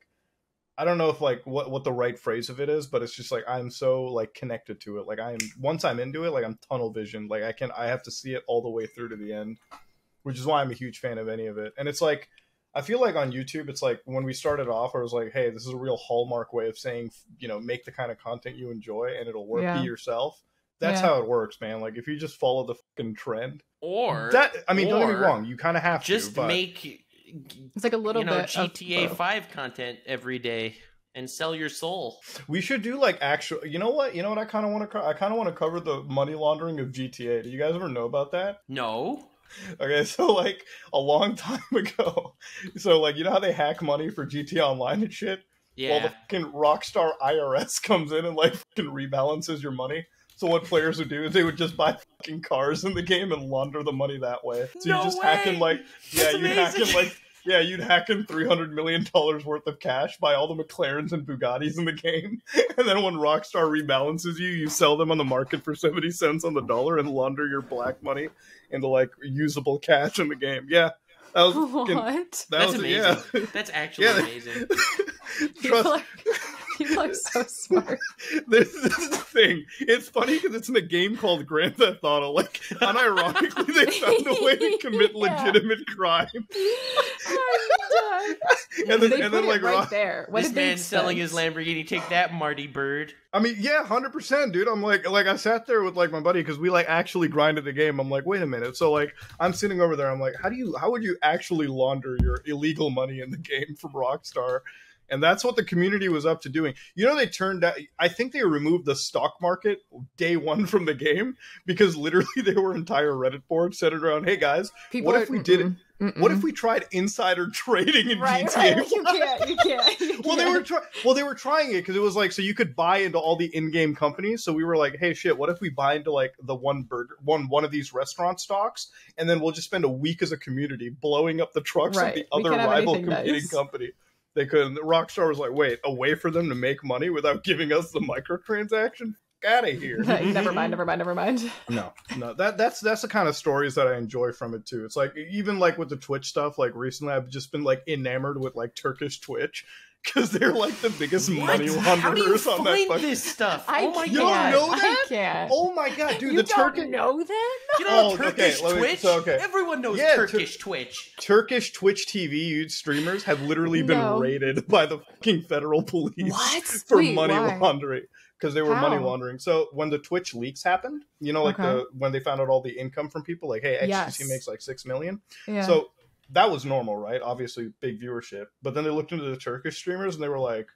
I don't know if like what what the right phrase of it is, but it's just like I'm so like connected to it. Like I'm once I'm into it, like I'm tunnel vision. Like I can I have to see it all the way through to the end, which is why I'm a huge fan of any of it. And it's like I feel like on YouTube, it's like when we started off, I was like, "Hey, this is a real hallmark way of saying, you know, make the kind of content you enjoy, and it'll work. Yeah. Be yourself." That's Yeah. how it works, man. Like if you just follow the fucking trend, or that I mean, don't get me wrong, you kind of have just to. just make it's like a little you know bit GTA both. Five content every day and sell your soul. we should do like actual. You know what? You know what? I kind of want to. Co- I kind of want to cover the money laundering of GTA. Do you guys ever know about that? No, Okay, <laughs> so like a long time ago, <laughs> so like you know how they hack money for GTA Online and shit. yeah, Well, the fucking Rockstar IRS <laughs> comes in and like fucking rebalances your money. So what players would do is they would just buy fucking cars in the game and launder the money that way. So No you just hack in like yeah, That's you'd hack in like yeah, you'd hack in three hundred million dollars worth of cash, buy all the McLarens and Bugattis in the game, <laughs> and then when Rockstar rebalances you, you sell them on the market for seventy cents on the dollar and launder your black money into like usable cash in the game. Yeah, that was <laughs> fucking, What? that that's was amazing. yeah. That's <laughs> actually Yeah. amazing. Trust are, people are so <laughs> smart. this, this is the thing. It's funny because it's in a game called Grand Theft Auto. Like, unironically, they found a way to <laughs> commit Yeah. legitimate crime. I'm. And then, they and then like, right Ro- there. What this man selling his? Lamborghini. Take that, Marty Byrde. I mean, yeah, hundred percent, dude. I'm like, like I sat there with like my buddy because we like actually grinded the game. I'm like, wait a minute. So like, I'm sitting over there. I'm like, how do you, how would you actually launder your illegal money in the game from Rockstar? And that's what the community was up to doing. You know, they turned out. I think they removed the stock market day one from the game because literally <laughs> they were entire Reddit boards centered around, "Hey guys, People what if we did it? mm-mm. What if we tried insider <laughs> trading in Right, GTA?" right. You can't. You can't. you <laughs> well, they can't. were try- well, they were trying it because it was like so you could buy into all the in-game companies. So we were like, hey, shit, what if we buy into like the one burger, one one of these restaurant stocks, and then we'll just spend a week as a community blowing up the trucks Right. of the other rival competing nice. company. They couldn't. Rockstar was like, wait, a way for them to make money without giving us the microtransaction? Out of here. <laughs> never mind. Never mind. Never mind. No, no, that that's that's the kind of stories that I enjoy from it too. It's like even like with the Twitch stuff. Like recently, I've just been like enamored with like Turkish Twitch because they're like the biggest money How do you launderers on that. find fucking- this stuff? I oh my can't. You don't know that? I can't. Oh my god, dude! you the don't Turkish know that? You know Oh, okay, Turkish me- Twitch? so, okay. Everyone knows Yeah, Tur- Turkish Twitch. Turkish Twitch TV streamers have literally been No. raided <laughs> by the fucking federal police What? <laughs> for Wait, money why? laundering because they were money laundering. So when the Twitch leaks happened, you know, like Okay. the when they found out all the income from people, like, hey, XQC Yes. makes like six million. Yeah. So that was normal, right? Obviously, big viewership. But then they looked into the Turkish streamers and they were like,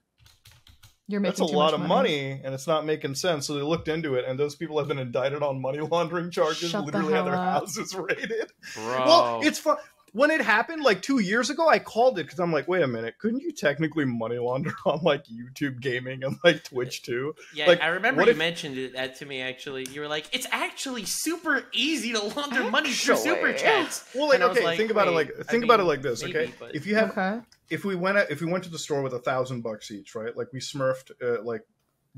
You're "That's a lot of money, and it's not making sense." So they looked into it, and those people have been indicted on money <laughs> laundering charges. Shut the literally had their up. houses <laughs> raided. Bro. Well, it's fun. When it happened like two years ago, I called it because I'm like, wait a minute, couldn't you technically money launder <laughs> on like YouTube gaming and like Twitch too? yeah, like, I remember you if- mentioned it, that to me. Actually, you were like, "It's actually super easy to launder money through super chats." <laughs> Well, like And I was okay, like, think about it wait, like I think about it like this, maybe, okay? but- If you have Okay. if we went at, if we went to the store with a thousand bucks each, right? Like we smurfed, uh, like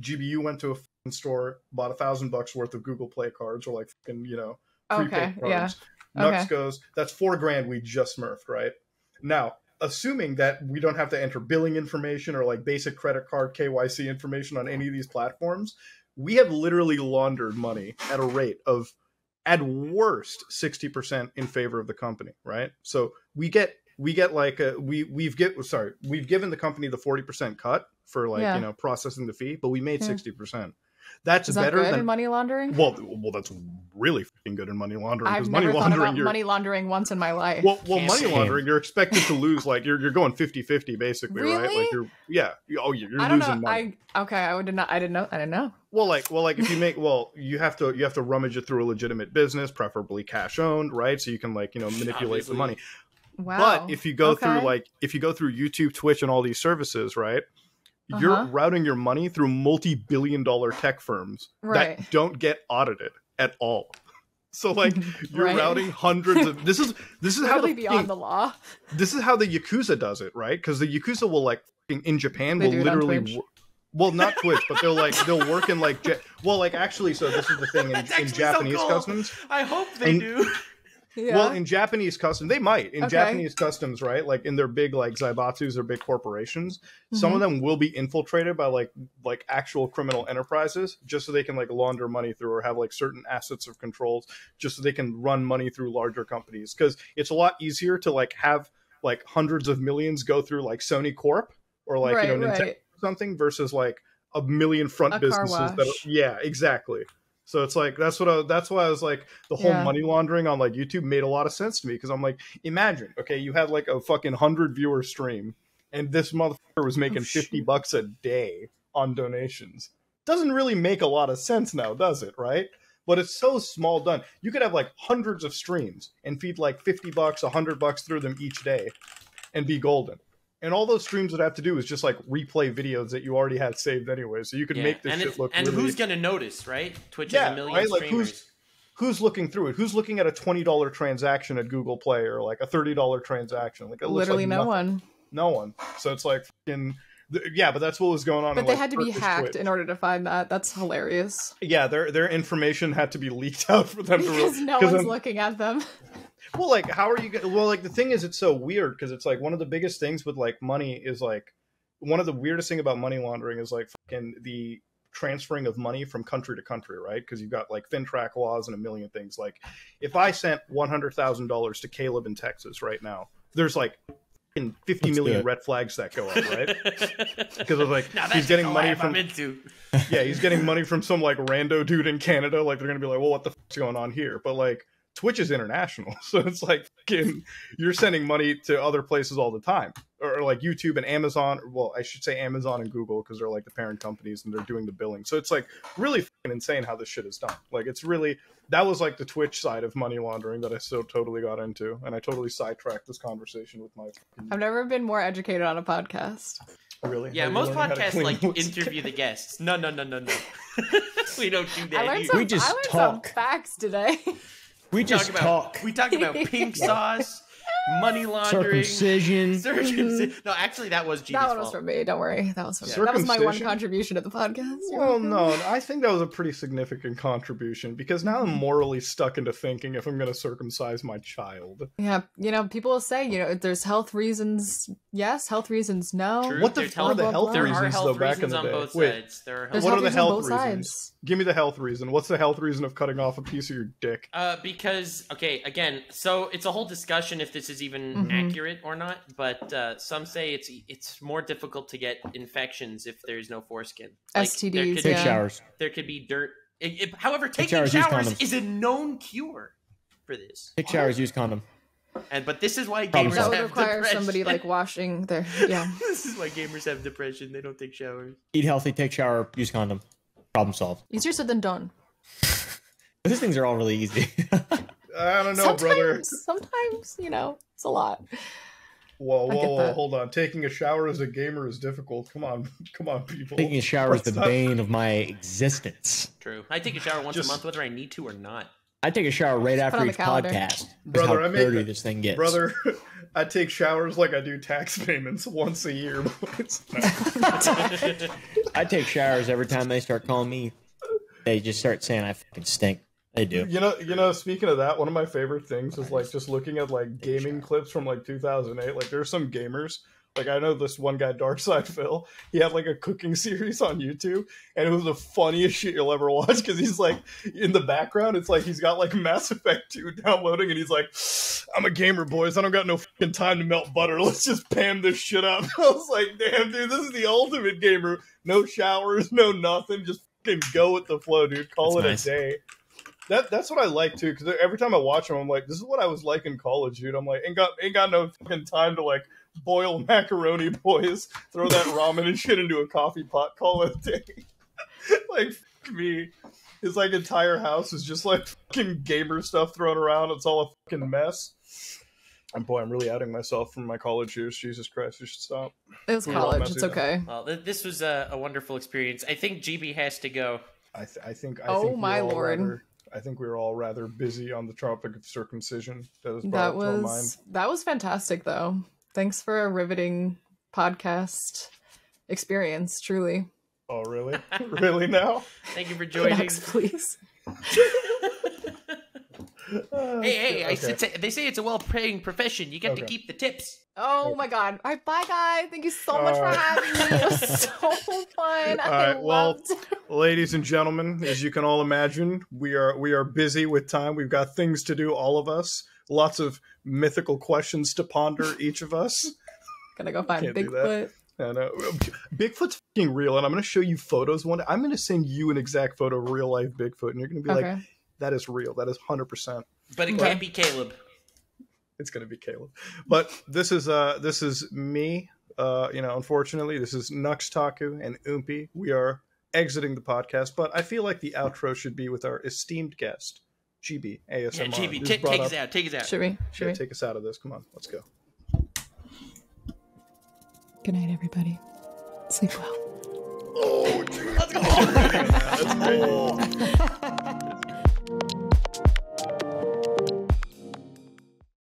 GBU went to a store, bought a thousand bucks worth of Google Play cards, or like fucking you know Okay. prepaid Yeah. Nux Okay. goes, that's four grand we just smurfed, right? Now, assuming that we don't have to enter billing information or like basic credit card KYC information on any of these platforms, we have literally laundered money at a rate of at worst 60% in favor of the company, right? So we get we get like a, we we've get sorry, we've given the company the 40% cut for like, Yeah. you know, processing the fee, but we made Yeah. 60%. That's Is that better good than in money laundering? well, well, that's really fucking good in money laundering I've because never money thought laundering, about money laundering once in my life. well, well, Can't money say. laundering, you're expected to lose like you're you're going 50-50 basically, right? Like you're yeah, oh, you're, you're I don't losing know. money. I okay. I did not. I didn't know. I didn't know. Well, like well, like if you make <laughs> well, you have to you have to rummage it through a legitimate business, preferably cash owned, right? So you can like you know manipulate Obviously. the money. Wow. But if you go through like if you go through YouTube, Twitch, and all these services, right? Uh-huh. You're routing your money through multi-billion dollar tech firms Right. that don't get audited at all. <laughs> So like <laughs> you're Right. routing hundreds of this is this is <laughs> how Literally the beyond the law. this is how the yakuza does it, right? Because the yakuza will like in Japan They will do it on literally, Twitch? well, not Twitch, but they'll like they'll work in like well, like actually, so this is the thing in, in actually so Japanese cool. customs. I hope they And- do. Yeah. Well, in Japanese customs, they might in Okay. Japanese customs, right? Like in their big like zaibatsus or big corporations, some Mm-hmm. of them will be infiltrated by like like actual criminal enterprises, just so they can like launder money through or have like certain assets of controls, just so they can run money through larger companies. Because it's a lot easier to like have like hundreds of millions go through like Sony Corp or like right. you know Nintendo right. or something versus like a million front A businesses that are, yeah exactly so it's like that's what I, that's why i was like the whole Yeah. money laundering on like youtube made a lot of sense to me because i'm like imagine okay you had like a fucking 100 viewer stream and this motherfucker was making Oh, 50 shit. bucks a day on donations doesn't really make a lot of sense now does it right but it's so small done you could have like hundreds of streams and feed like 50 bucks a 100 bucks through them each day and be golden and all those streams would have to do is just like replay videos that you already had saved anyway so you could Yeah, make this and shit it's- look and really who's gonna notice, right? Twitch Yeah, has a million right? Like, streamers. who's- who's looking through it who's looking at a $20 transaction at google play or like a $30 transaction like it looks Literally like no nothing. one. no one so it's like fucking yeah but that's what was going on But in, they like, had to be hacked Twitch. in order to find that. That's hilarious. yeah their their information had to be leaked <laughs> out for them to Because no 'cause one's then- looking at them. <laughs> Well, like, how are you? Gonna, well, like, the thing is, it's so weird because it's like one of the biggest things with like money is like one of the weirdest thing about money laundering is like fucking the transferring of money from country to country, right? Because you've got like FINTRAC laws and a million things. Like, if I sent one hundred thousand dollars to Caleb in Texas right now, there's like fucking fifty Let's million it. red flags that go up, <laughs> right? Because of like now he's getting money from into. <laughs> yeah, he's getting money from some like rando dude in Canada. Like they're gonna be like, well, what the fuck's going on here? But like Twitch is international, <laughs> so it's like fucking, you're sending money to other places all the time. or like YouTube and Amazon. Well, I should say Amazon and Google because they're like the parent companies and they're doing the billing. So it's like really fucking insane how this shit is done. Like it's really that was like the Twitch side of money laundering that I so totally got into, and I totally sidetracked this conversation with my. I've never been more educated on a podcast. really, Yeah, How most learning how to podcasts like woods? interview the guests. <laughs> No, no, no, no, no. <laughs> we don't do that I learned some, We just I learned talk. some facts today. We just talk about talk. we talk about <laughs> pink sauce, money laundering, Circumcision. <laughs> circumcision. No, actually, that was G's that one was fault. from me. Don't worry. That was from Yeah. me. That was my one Circumcision? contribution to the podcast. You're Well, welcome. no, I think that was a pretty significant contribution because now I'm morally stuck into thinking if I'm going to circumcise my child. Yeah, you know, people will say, you know, there's health reasons, yes, health reasons, no. True. What the There's fuck are the health- health there There are are reasons health though back in reasons the on day? both Wait, sides. There are There's health what are the reasons on health both reasons? sides. Give me the health reason. What's the health reason of cutting off a piece of your dick? Uh, because okay, again, so it's a whole discussion if this is even Mhm. accurate or not. But uh, some say it's it's more difficult to get infections if there's no foreskin. There STDs, could, Take Yeah. showers. there could be dirt. It, it- however, taking showers, showers is a known cure for this. Take showers. Use condom. And but this is why gamers That would have require depression. somebody like <laughs> washing their, <laughs> yeah. this is why gamers have depression. They don't take showers. Eat healthy. Take shower. Use condom. Problem solved. Easier said than done. <laughs> These things are all really easy. I don't know, sometimes, brother. sometimes, you know, it's a lot. Whoa, whoa, whoa, hold on. Taking a shower as a gamer is difficult. Come on, <laughs> come on, people. Taking a shower is the Let's bane of my existence. True. I take a shower once Just- a month, whether I need to or not. I take a shower right Put after each podcast. Brother, how I dirty the- this thing gets. Brother, <laughs> I take showers like I do tax payments once a year. <laughs> I take showers every time they start calling me. They just start saying I fucking stink. They do. You know, you know. Speaking of that, one of my favorite things is like just looking at like gaming clips from like 2008. Like, there's some gamers. Like, I know this one guy, Darkside <laughs> Phil. He had like a cooking <laughs> series on YouTube, and it was the funniest shit you'll ever watch because he's like in the background. It's like he's got like Mass Effect 2 downloading, and he's like, "I'm a gamer, boys. I don't got no fucking time to melt butter. <laughs> Let's just pan this shit up." I was like, "Damn, dude, this is the ultimate gamer. No showers, no nothing. Just fucking go with the flow, dude. Call That's it nice. a day." That that's what I like too, because every time I watch them, I'm like, this is what I was like in college, dude. I'm like, ain't got ain't got no fucking time to like boil <laughs> macaroni, boys. Throw that ramen and shit into a coffee pot. Call it a day. <laughs> like fuck me, his like entire house is just like fucking gamer stuff thrown around. It's all a fucking mess. And boy, I'm really outing myself from my college years. Jesus Christ, you should stop. It was We're college. It's okay. Well, th- this was a, a wonderful experience. I think Gibi has to go. I, th- I think. I Oh think my lord. rather- I think we were all rather busy on the topic of circumcision. That was That up to mind. was that was fantastic though. Thanks for a riveting podcast experience, truly. Oh, really? <laughs> really now? Thank you for joining. Next, please. <laughs> Hey, hey! <laughs> I Okay. said- they say it's a well-paying profession. You get to keep the tips. Oh my god. All right, bye guys. Thank you so much for having me. It was so <laughs> fun. I Alright, well, loved it. Ladies and gentlemen, as you can all imagine, we are we are busy with time. We've got things to do, all of us. Lots of mythical questions to ponder, each of us. Gonna go find Can't do that. Bigfoot. And uh, Bigfoot's fucking real, and I'm going to show you photos one day. I'm going to send you an exact photo of real life Bigfoot, and you're going to be Okay. like, "That is real. That is hundred percent." But it Okay. can't be Caleb. it's gonna be Caleb. But this is uh this is me. Uh, you know, unfortunately, this is Nux Taku and Oompi. We are exiting the podcast, but I feel like the outro should be with our esteemed guest, Gibi ASMR. Yeah, Gibi, This take us out. Take us out. Should we? Should Yeah, we? take us out of this. Come on, let's go. Good night, everybody. Sleep well. Oh, <laughs> dude. Let's go. That's great. <laughs>